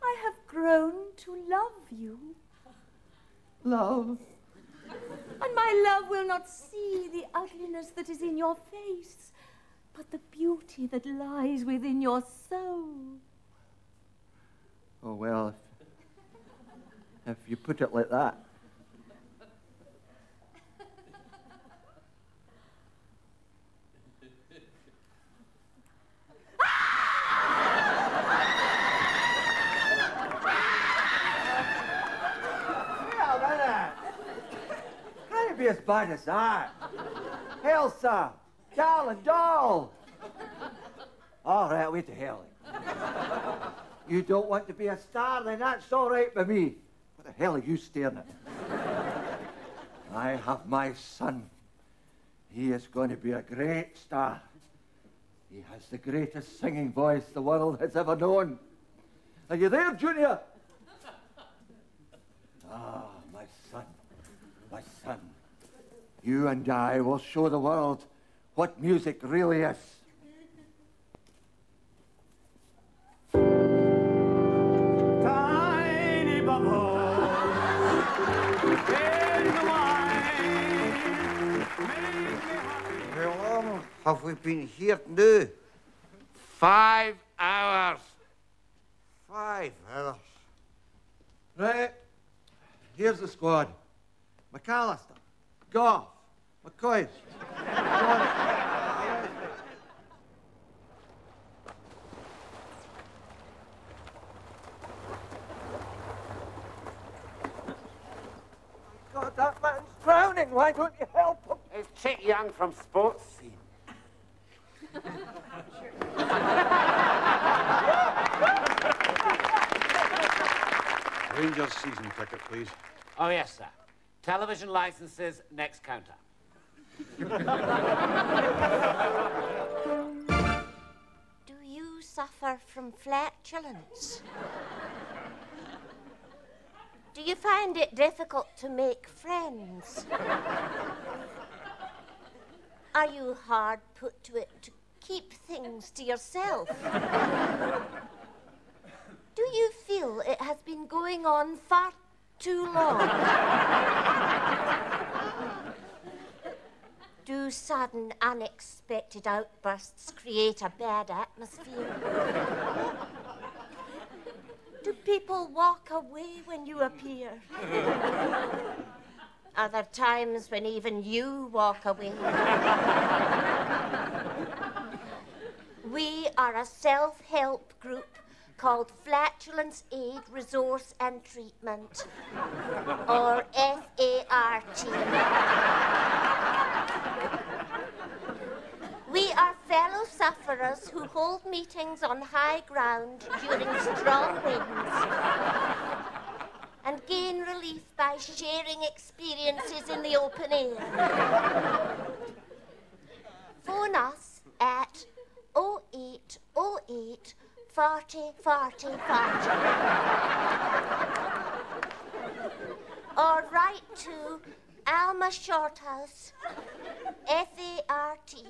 I have grown to love you. Love? And my love will not see the ugliness that is in your face, but the beauty that lies within your soul. Oh, well, if, if you put it like that. As bad as that. Elsa, darling, doll. All right, wait to hell. You don't want to be a star, then that's all right by me. What the hell are you staring at? I have my son. He is going to be a great star. He has the greatest singing voice the world has ever known. Are you there, Junior? Ah, my son, my son. You and I will show the world what music really is. Tiny bubbles in the wine. How long have we been here now? Five hours. Five hours. Right. Here's the squad. McAllister, Goff, McCoy. God, that man's drowning. Why don't you help him? It's Chick Young from Sports Scene. Rangers season ticket, please. Oh, yes, sir. Television licenses, next counter. Do you suffer from flatulence? Do you find it difficult to make friends? Are you hard put to it to keep things to yourself? Do you feel it has been going on far too long? Do sudden, unexpected outbursts create a bad atmosphere? [LAUGHS] Do people walk away when you appear? [LAUGHS] Are there times when even you walk away? [LAUGHS] we are a self help group called Flatulence Aid Resource and Treatment, or FART. We are fellow sufferers who hold meetings on high ground during strong winds and gain relief by sharing experiences in the open air. Phone us at 0808 40 40 40 or write to Alma Shorthouse, F-A-R-T,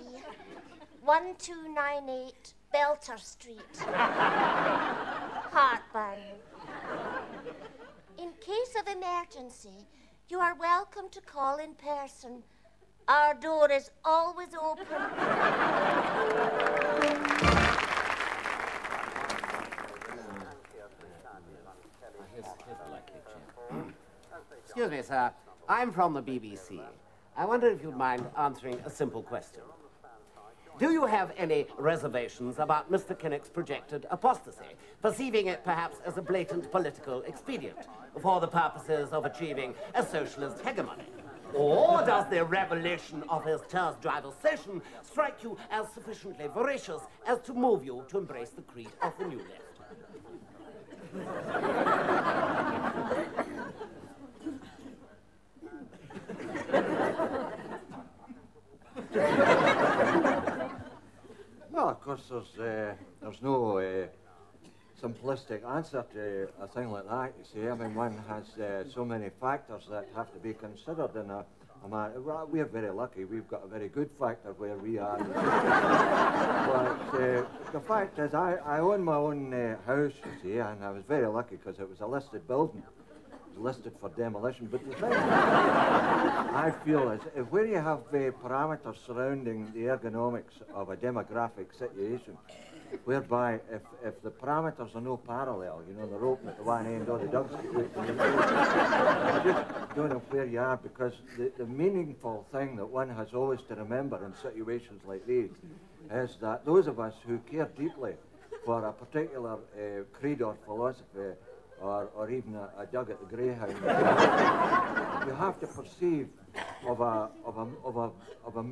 1298 Belter Street, [LAUGHS] Heartburn. In case of emergency, you are welcome to call in person. Our door is always open. Excuse me, sir. I'm from the BBC. I wonder if you'd mind answering a simple question. Do you have any reservations about Mr. Kinnock's projected apostasy, perceiving it perhaps as a blatant political expedient for the purposes of achieving a socialist hegemony? Or does the revelation of his Charles Driver session strike you as sufficiently voracious as to move you to embrace the creed of the New Left? [LAUGHS] Well, of course, there's uh, there's no uh, simplistic answer to a thing like that. You see, I mean, one has uh, so many factors that have to be considered in a. a matter. Well, we're very lucky. We've got a very good factor where we are. [LAUGHS] but uh, the fact is, I, I own my own uh, house, you see, and I was very lucky because it was a listed building. Listed for demolition. But the thing I feel is, if where you have uh, parameters surrounding the ergonomics of a demographic situation, whereby if, if the parameters are no parallel, you know, the rope at the one end or the ducks, you just don't know where you are because the, the meaningful thing that one has always to remember in situations like these is that those of us who care deeply for a particular uh, creed or philosophy or, or even a, a dug at the Greyhound, you have to perceive of a, of a, of a, of a,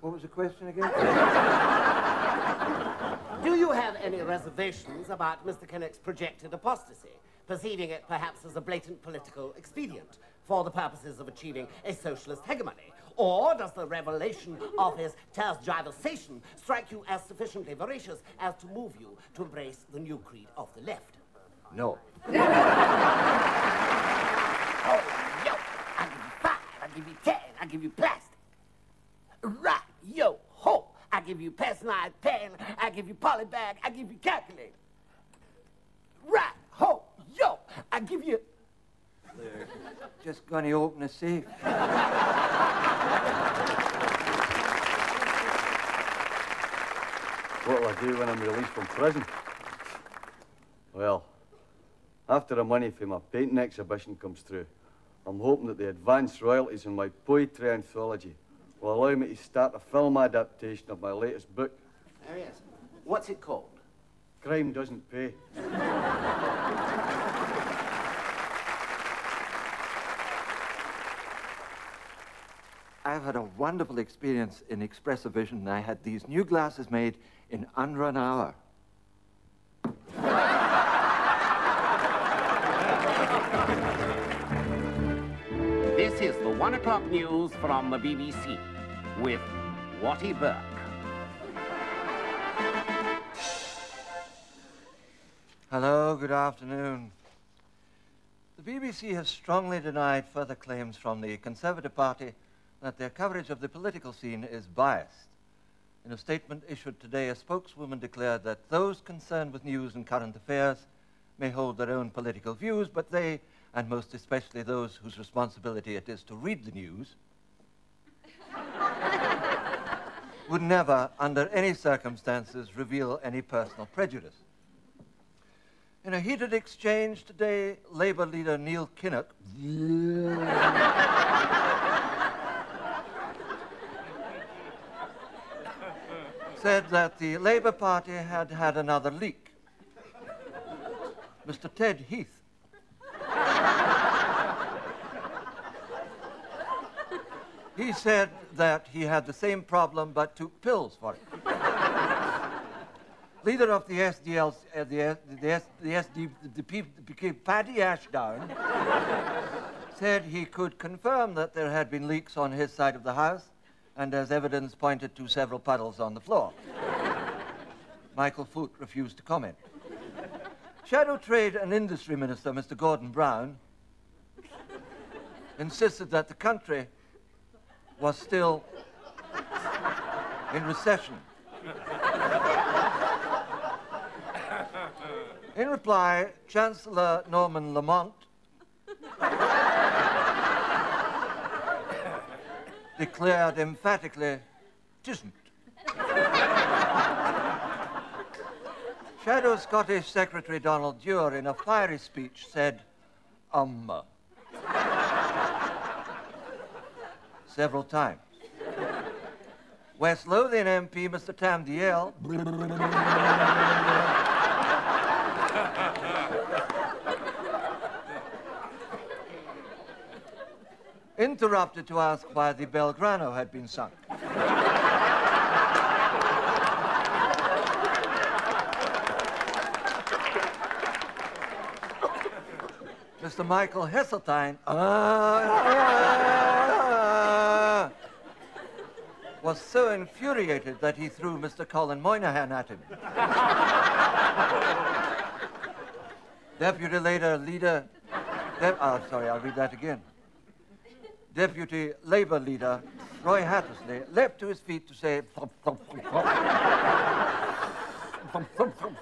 what was the question again? Do you have any reservations about Mr. Kinnock's projected apostasy, perceiving it perhaps as a blatant political expedient for the purposes of achieving a socialist hegemony? Or does the revelation of his tergiversation strike you as sufficiently voracious as to move you to embrace the new creed of the left? No. [LAUGHS] Oh, yo, I give you five, I give you ten, I give you plastic. Right, yo, ho, I give you personalized pen, I give you polybag, I give you calculator. Right, ho, yo, I give you. They're just going to open a safe. What'll I do when I'm released from prison? Well, after the money for my painting exhibition comes through, I'm hoping that the advance royalties in my poetry anthology will allow me to start a film adaptation of my latest book. Oh, yes. What's it called? Crime Doesn't Pay. I've had a wonderful experience in Expressive Vision. And I had these new glasses made in under an hour. This is the one o'clock news from the BBC with Watty Burke. Hello, good afternoon. The BBC has strongly denied further claims from the Conservative Party that their coverage of the political scene is biased. In a statement issued today, a spokeswoman declared that those concerned with news and current affairs may hold their own political views, but they, and most especially those whose responsibility it is to read the news, [LAUGHS] would never, under any circumstances, reveal any personal prejudice. In a heated exchange today, Labour leader Neil Kinnock [LAUGHS] said that the Labour Party had had another leak. Mr. Ted Heath he said that he had the same problem but took pills for it. Leader of the SDL, uh, the, S- the, the SD, the P, Paddy Ashdown, said he could confirm that there had been leaks on his side of the house, and as evidence pointed to several puddles on the floor. [LAUGHS] Michael Foot refused to comment. Shadow Trade and Industry Minister, Mr. Gordon Brown, insisted that the country was still in recession. [LAUGHS] In reply, Chancellor Norman Lamont declared emphatically, "'Tisn't." Shadow Scottish Secretary Donald Dewar, in a fiery speech, said, um, several times. West Lothian MP, Mr. Tam Dalyell, interrupted to ask why the Belgrano had been sunk. Mr. Michael Heseltine uh, was so infuriated that he threw Mr. Colin Moynihan at him. Deputy Leader, leader, de- oh, sorry, I'll read that again. Deputy Labour leader Roy Hattersley leapt to his feet to say, "Thump, thump, thump, [LAUGHS] thump." Thump, thump, thump.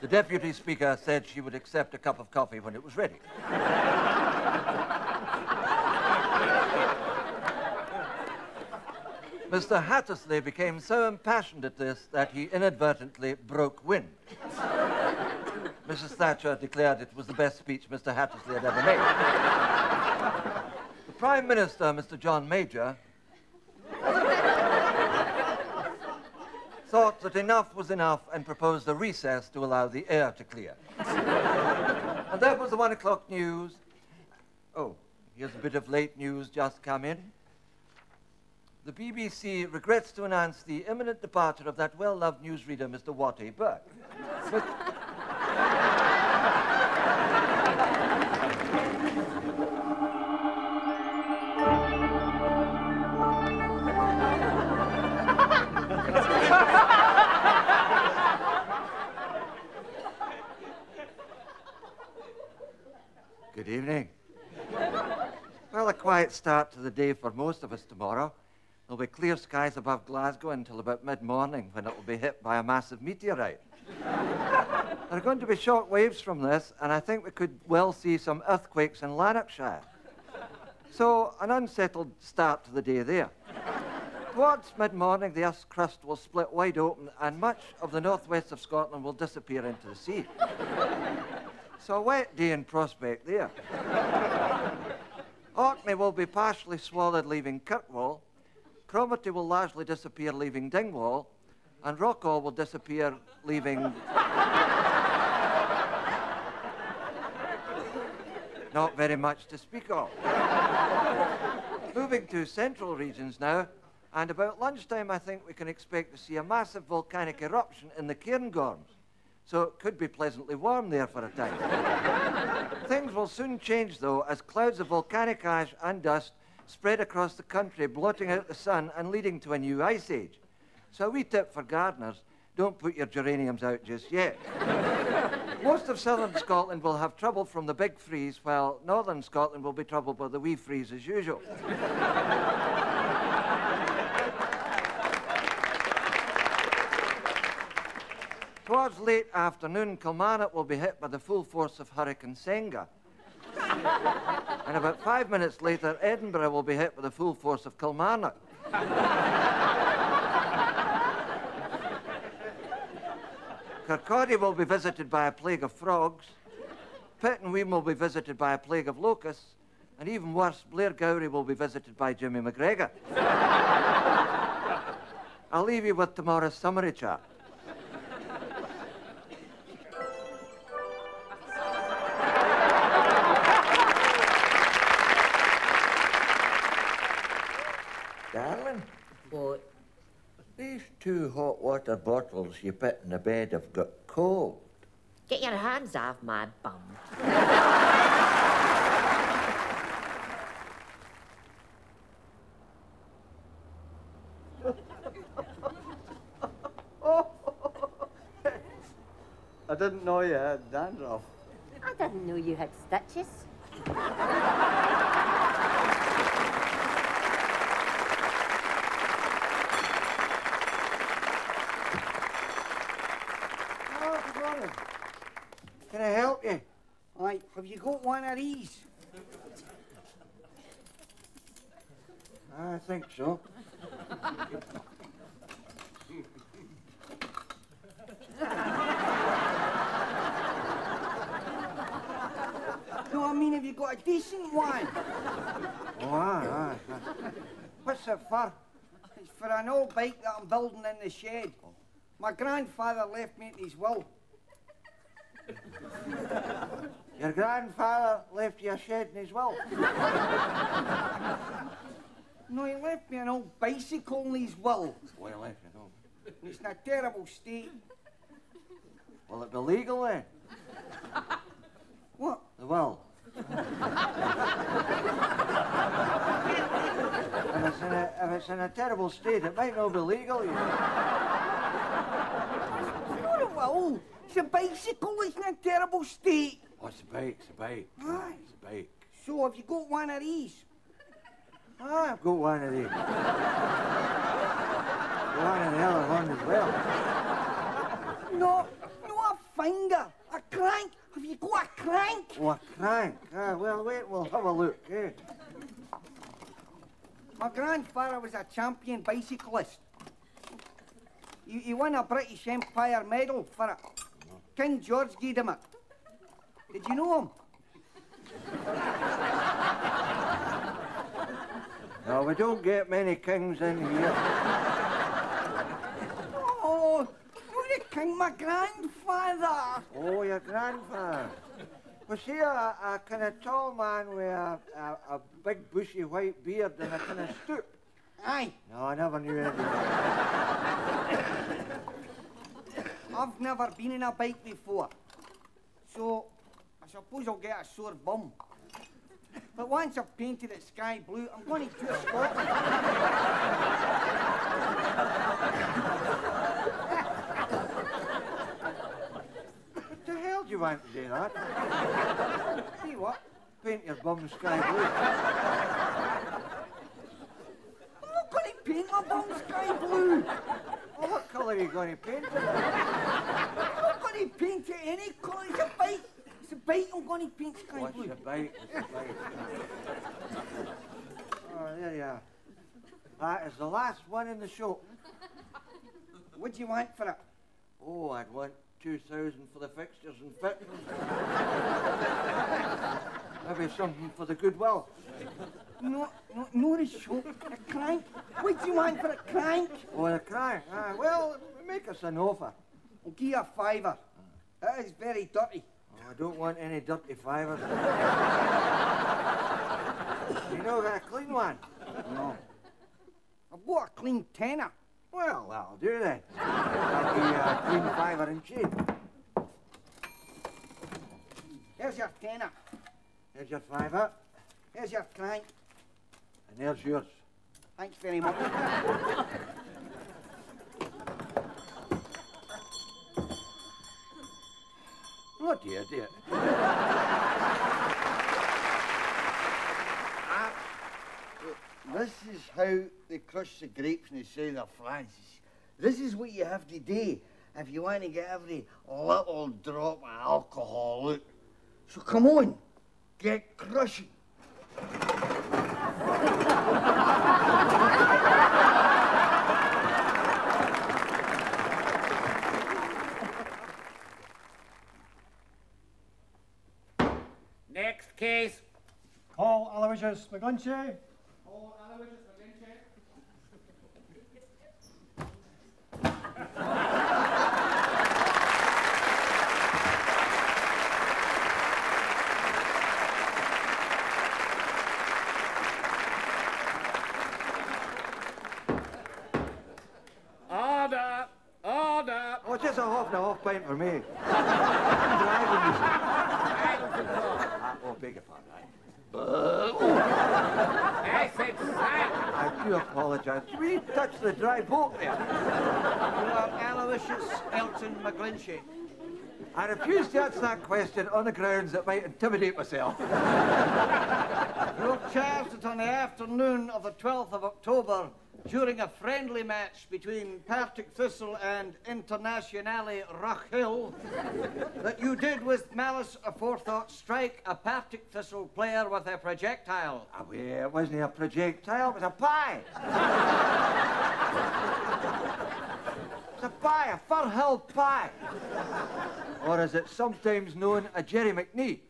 The deputy speaker said she would accept a cup of coffee when it was ready. [LAUGHS] Mr. Hattersley became so impassioned at this that he inadvertently broke wind. Mrs. Thatcher declared it was the best speech Mr. Hattersley had ever made. the Prime Minister, Mr. John Major, thought that enough was enough and proposed a recess to allow the air to clear. and that was the one o'clock news. Oh, here's a bit of late news just come in. The BBC regrets to announce the imminent departure of that well-loved newsreader, Mr. Watty Burke. A start to the day for most of us tomorrow. There'll be clear skies above Glasgow until about mid-morning when it will be hit by a massive meteorite. [LAUGHS] there are going to be shock waves from this, and I think we could well see some earthquakes in Lanarkshire. So, an unsettled start to the day there. Towards mid-morning, the Earth's crust will split wide open, and much of the northwest of Scotland will disappear into the sea. So a wet day in prospect there. Orkney will be partially swallowed, leaving Kirkwall. Cromarty will largely disappear, leaving Dingwall. And Rockall will disappear, leaving... [LAUGHS] not very much to speak of. Moving to central regions now, and about lunchtime, I think we can expect to see a massive volcanic eruption in the Cairngorms. So it could be pleasantly warm there for a time. Things will soon change, though, as clouds of volcanic ash and dust spread across the country, blotting out the sun and leading to a new ice age. So a wee tip for gardeners, don't put your geraniums out just yet. [LAUGHS] Most of southern Scotland will have trouble from the big freeze, while northern Scotland will be troubled by the wee freeze as usual. [LAUGHS] Towards late afternoon, Kilmarnock will be hit by the full force of Hurricane Senga. and about five minutes later, Edinburgh will be hit by the full force of Kilmarnock. Kirkcaldy will be visited by a plague of frogs. Pittenweem will be visited by a plague of locusts. And even worse, Blairgowrie will be visited by Jimmy McGregor. I'll leave you with tomorrow's summary chat. Water bottles you put in the bed have got cold. Get your hands off my bum. [LAUGHS] I didn't know you had dandruff. I didn't know you had stitches. [LAUGHS] Oh, good morning. Can I help you? Aye, have you got one of these? I think so. [LAUGHS] [LAUGHS] No, I mean, have you got a decent one? Oh, aye, aye, aye. What's it for? It's for an old bike that I'm building in the shed. My grandfather left me in his will. [LAUGHS] Your grandfather left you a shed in his will. [LAUGHS] No, he left me an old bicycle in his will. Well, if you know. It's in a terrible state. Will it be legal then? What? The will. [LAUGHS] if, it's in a, if it's in a terrible state, it might not be legal. You know. [LAUGHS] It's not a will. It's a bicycle. It's in a terrible state. Oh, it's a bike, it's a bike. Aye. It's a bike. So have you got one of these? I've got one of these. one of the other one as well. No, not a finger. A crank. Have you got a crank? Oh, a crank. Ah, well, wait, we'll have a look. Eh? My grandfather was a champion bicyclist. He, he won a British Empire medal for it. King George gave him it. Did you know him? No, we don't get many kings in here. Oh, not the king, my grandfather. Oh, your grandfather. Was he a, a kind of tall man with a, a, a big bushy white beard and a kind of stoop? Aye, No, I never knew anything. I've never been in a bike before. So, I suppose I'll get a sore bum. But once I've painted it sky blue, I'm going to tour Scotland. What the hell do you want to do that? See what? Paint your bum sky blue. I'm not going to paint my bum sky blue. Well, what colour are you going to paint it? I'm not going to paint it any colour. It's a bike. It's a I'm going to paint sky What's blue. your bite? What's your bite? Oh, there you are. That is the last one in the show. What do you want for it? Oh, I'd want 2,000 for the fixtures and fittings. Maybe something for the goodwill. No, no, no, the show. A crank. What do you want for a crank? Oh, the crank. Ah, well, make us an offer. I'll give you a fiver. That is very dirty. I don't want any dirty fivers. [LAUGHS] you know, got a clean one. No. I've got a clean tenner. Well, that'll do then. That'll be a clean fiver and cheap. Here's your tenner. Here's your fiver, Here's your crank. and there's yours. Thanks very much. [LAUGHS] Bloody dear. Ah, This is how they crush the grapes in the south of France. This is what you have to do if you want to get every little drop of alcohol out. So come on, get crushing. Next case. Aloysius McGlinchey. Order! Order! Oh, just a half and a half pint for me. I'm driving you. Ah, oh, beg your pardon. I said silence. I do apologise. Did we touch the dry boat there? You are Aloysius I refuse to answer that question on the grounds that might intimidate myself. [LAUGHS] You're charged that on the afternoon of the 12th of October, during a friendly match between Partick Thistle and Internationale Rachel, that you did with malice aforethought strike a Partick Thistle player with a projectile. Ah, well, it wasn't a projectile, it was a pie. [LAUGHS] it's a pie, a Firhill pie. Or is it sometimes known, a Gerry McNee.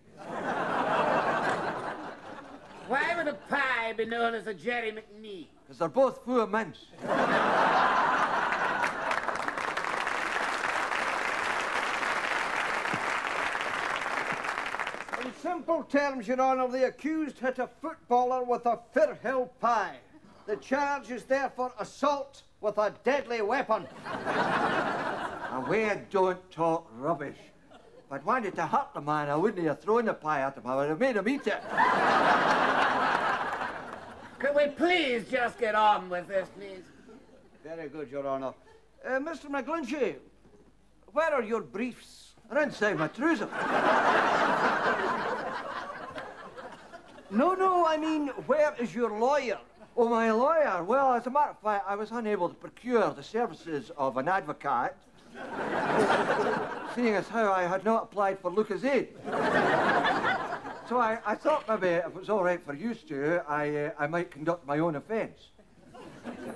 Why would a pie be known as a Gerry McNee? Because they're both full of mince. In simple terms, Your Honour, the accused hit a footballer with a Firhill pie. The charge is therefore assault with a deadly weapon. [LAUGHS] and we don't talk rubbish. If I'd wanted to hurt the man, I wouldn't have thrown the pie at him. I would have made him eat it. [LAUGHS] Could we please just get on with this, please? Very good, Your Honour. Uh, Mr. McGlinchey, where are your briefs? They're inside my trouser. [LAUGHS] No, no, I mean, where is your lawyer? Oh, my lawyer. Well, as a matter of fact, I was unable to procure the services of an advocate, seeing as how I had not applied for Lucas Aid. So I, I thought maybe if it was all right for you two, I, uh, I might conduct my own offence.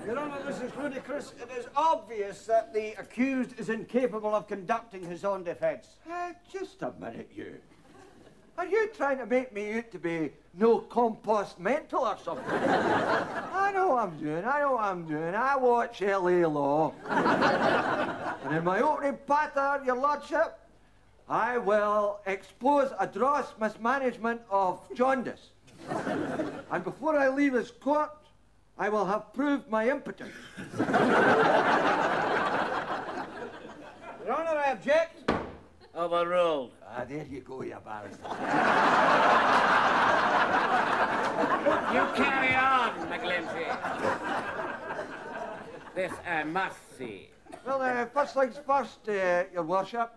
Your Honour, this is ludicrous. It is obvious that the accused is incapable of conducting his own defence. Uh, just a minute, you. Are you trying to make me out to be no compost mental or something? [LAUGHS] I know what I'm doing. I know what I'm doing. I watch LA Law. [LAUGHS] and in my opening patter, Your Lordship, I will expose a gross mismanagement of jaundice. [LAUGHS] and before I leave this court, I will have proved my impotence. Your Honour, I object. Overruled. Ah, there you go, you barrister. You carry on, McGlinchey. This I must see. Well, uh, first things first, uh, Your Worship.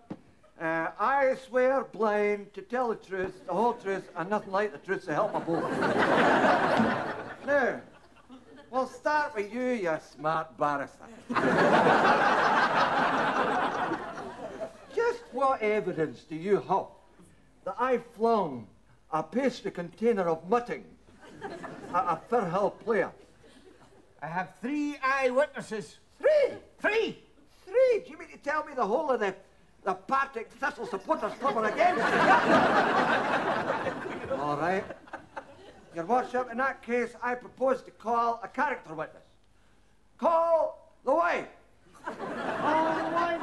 Uh, I swear blind to tell the truth, the whole truth, and nothing like the truth to help my both. [LAUGHS] now, we'll start with you, you smart barrister. [LAUGHS] Just what evidence do you have that I flung a pastry container of mudding at a Firhill player? I have three eyewitnesses. Three? Three? Three? Do you mean to tell me the whole of the, the Partick Thistle supporters club are against [LAUGHS] me? All right. Your Worship, in that case, I propose to call a character witness. Call the wife. Call the wife.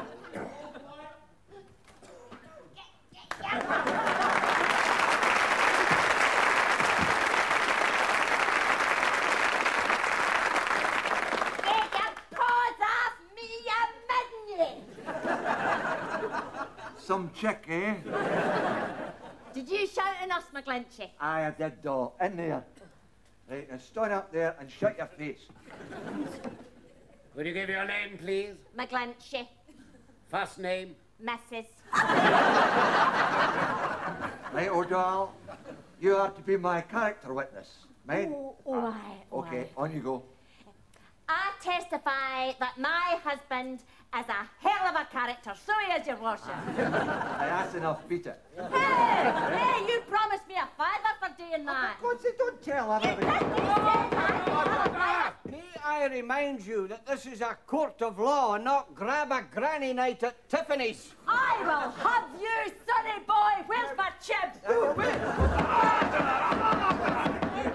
Some check, eh? Did you shout at us, McGlinchey? Aye, I did, dog. In there. Right, now stand up there and shut your face. Would you give your name, please? McGlinchey. First name? Mrs. Right, you are to be my character witness. Mind? Oh, all right, all Okay, right. on you go. I testify that my husband is a hell of a character. So he is, your worship. [LAUGHS] Aye, that's enough, beat it. hey, hey, you promised me a fiver for doing that. God, say, don't tell everybody. May I remind you that this is a court of law and not grab a granny night at Tiffany's. I will have you, sonny boy. Where's my chip?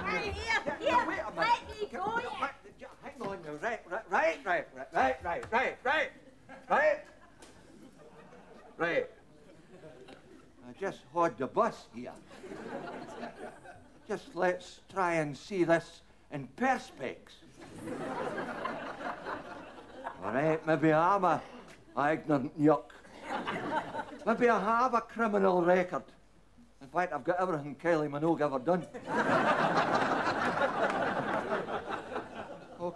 Hey, here, here. wait a minute. Let me go. Hang on now. Right, right, right, right, right, right, right, right. I just hold the bus here. Just let's try and see this in perspex. All right, maybe I'm a, a ignorant yuck. Maybe I have a criminal record. In fact, I've got everything Kylie Minogue ever done.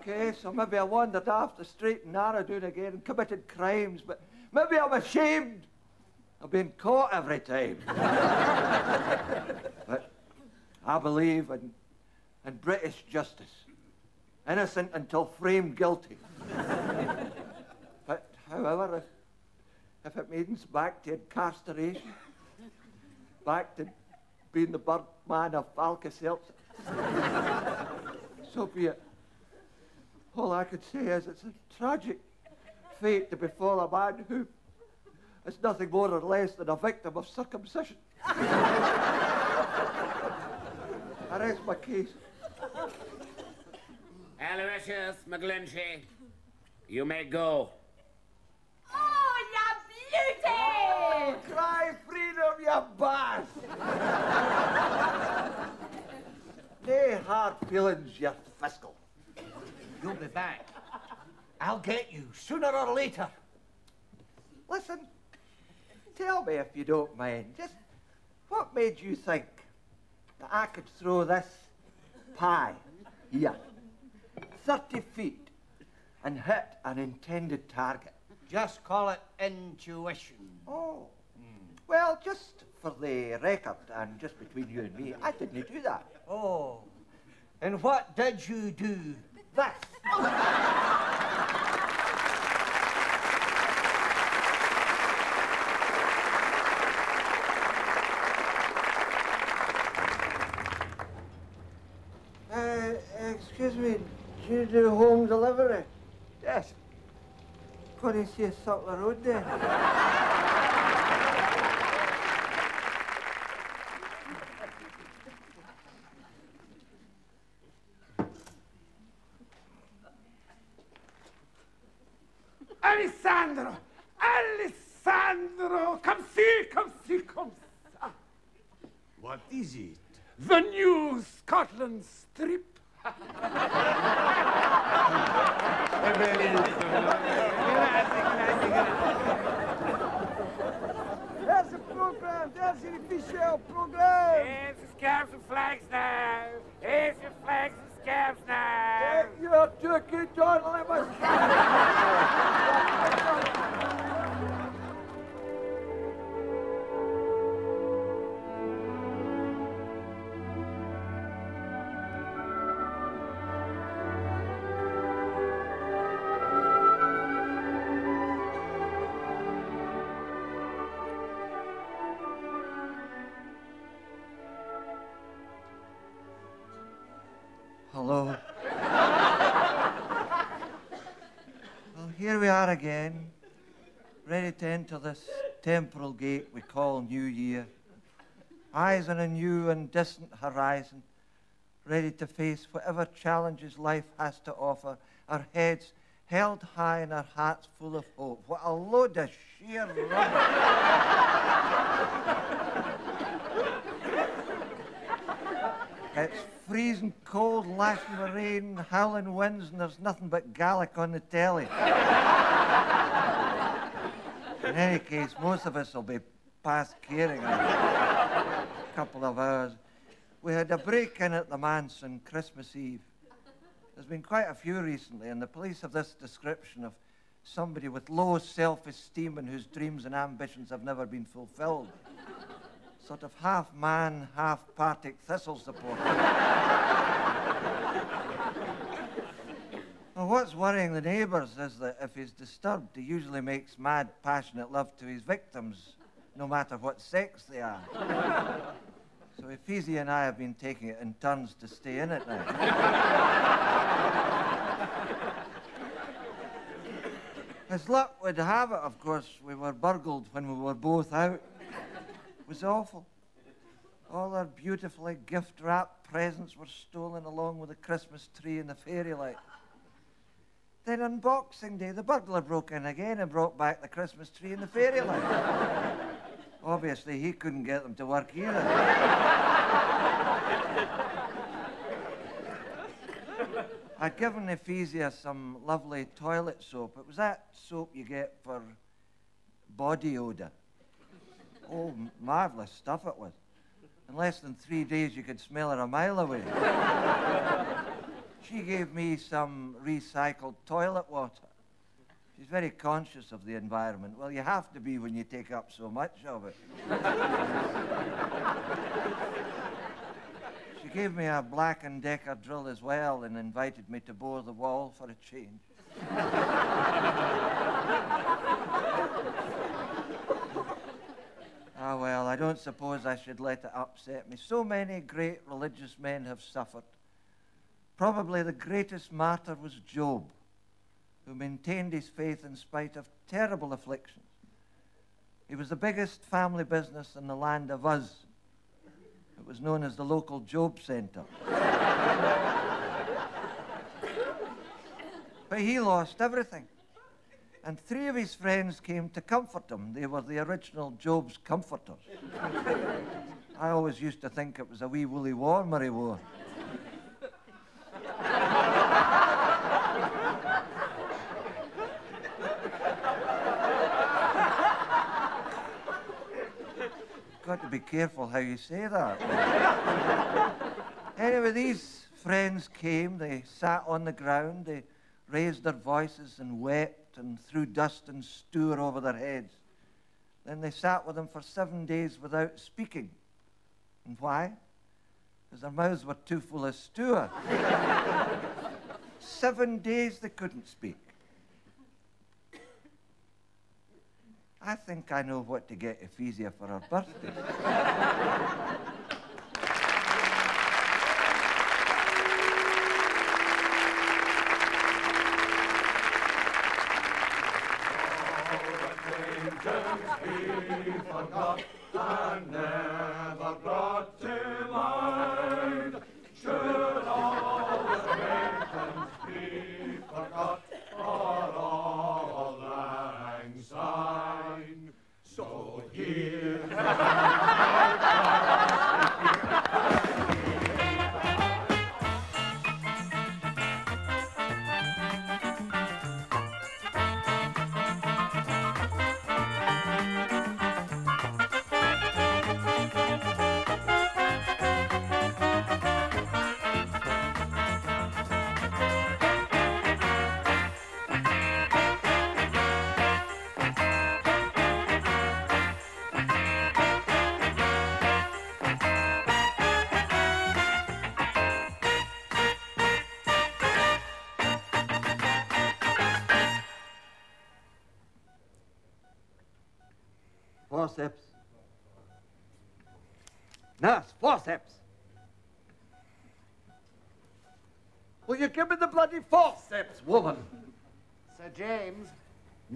Okay, so maybe I wandered off the straight and narrow down again and committed crimes, but maybe I'm ashamed of being caught every time. [LAUGHS] but I believe in, in British justice. Innocent until framed guilty. [LAUGHS] but however, if, if it means back to incarceration, back to being the Birdman of Alka-Seltzer, [LAUGHS] so be it. All I could say is it's a tragic fate to befall a man who is nothing more or less than a victim of circumcision. [LAUGHS] I rest my case. Aloysius McGlinchey, you may go. Oh, you beauty! Oh, cry freedom, you bass! [LAUGHS] Nay hard feelings, you fiscal. You'll be back. I'll get you sooner or later. Listen, tell me if you don't mind, just what made you think that I could throw this pie here 30 feet and hit an intended target? Just call it intuition. Oh. Hmm. Well, just for the record and just between you and me, I didn't do that. Oh. And what did you do? This. Uh, excuse me, do you do home delivery? Yes. Couldn't see a Sutler Road then. Temporal gate we call New Year. Eyes on a new and distant horizon, ready to face whatever challenges life has to offer, our heads held high and our hearts full of hope. What a load of sheer rubbish. It's freezing cold, lashing the rain, howling winds, and there's nothing but Gaelic on the telly. In any case, most of us will be past caring. in A couple of hours. We had a break in at the manse on Christmas Eve. There's been quite a few recently, and the police have this description of somebody with low self esteem and whose dreams and ambitions have never been fulfilled. Sort of half man, half Partick Thistle supporter. Well, what's worrying the neighbours is that if he's disturbed, he usually makes mad, passionate love to his victims, no matter what sex they are. [LAUGHS] so Ephesia and I have been taking it in turns to stay in it now. [LAUGHS] As luck would have it, of course, we were burgled when we were both out. It was awful. All our beautifully gift wrapped presents were stolen along with the Christmas tree and the fairy light. Then on Boxing Day, the burglar broke in again and brought back the Christmas tree and the fairy light. [LAUGHS] Obviously, he couldn't get them to work either. I'd given Ephesia some lovely toilet soap. It was that soap you get for body odour. Oh, marvellous stuff it was. In less than three days, you could smell her a mile away. She gave me some recycled toilet water. She's very conscious of the environment. Well, you have to be when you take up so much of it. [LAUGHS] She gave me a Black & Decker drill as well and invited me to bore the wall for a change. [LAUGHS] Ah, well, I don't suppose I should let it upset me. So many great religious men have suffered. Probably the greatest martyr was Job, who maintained his faith in spite of terrible afflictions. He was the biggest family business in the land of Uz. It was known as the local Job Centre. [LAUGHS] but he lost everything. And three of his friends came to comfort him. They were the original Job's comforters. [LAUGHS] I always used to think it was a wee woolly warmer he wore. Got to be careful how you say that. anyway, these friends came, they sat on the ground, they raised their voices and wept and threw dust and stour over their heads. Then they sat with him for seven days without speaking. And why? Because their mouths were too full of stour. [LAUGHS] seven days they couldn't speak. I think I know what to get Ephesia for her birthday. forceps.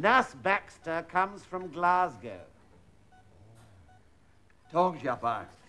Nurse Baxter comes from Glasgow. Tongs, you bastard.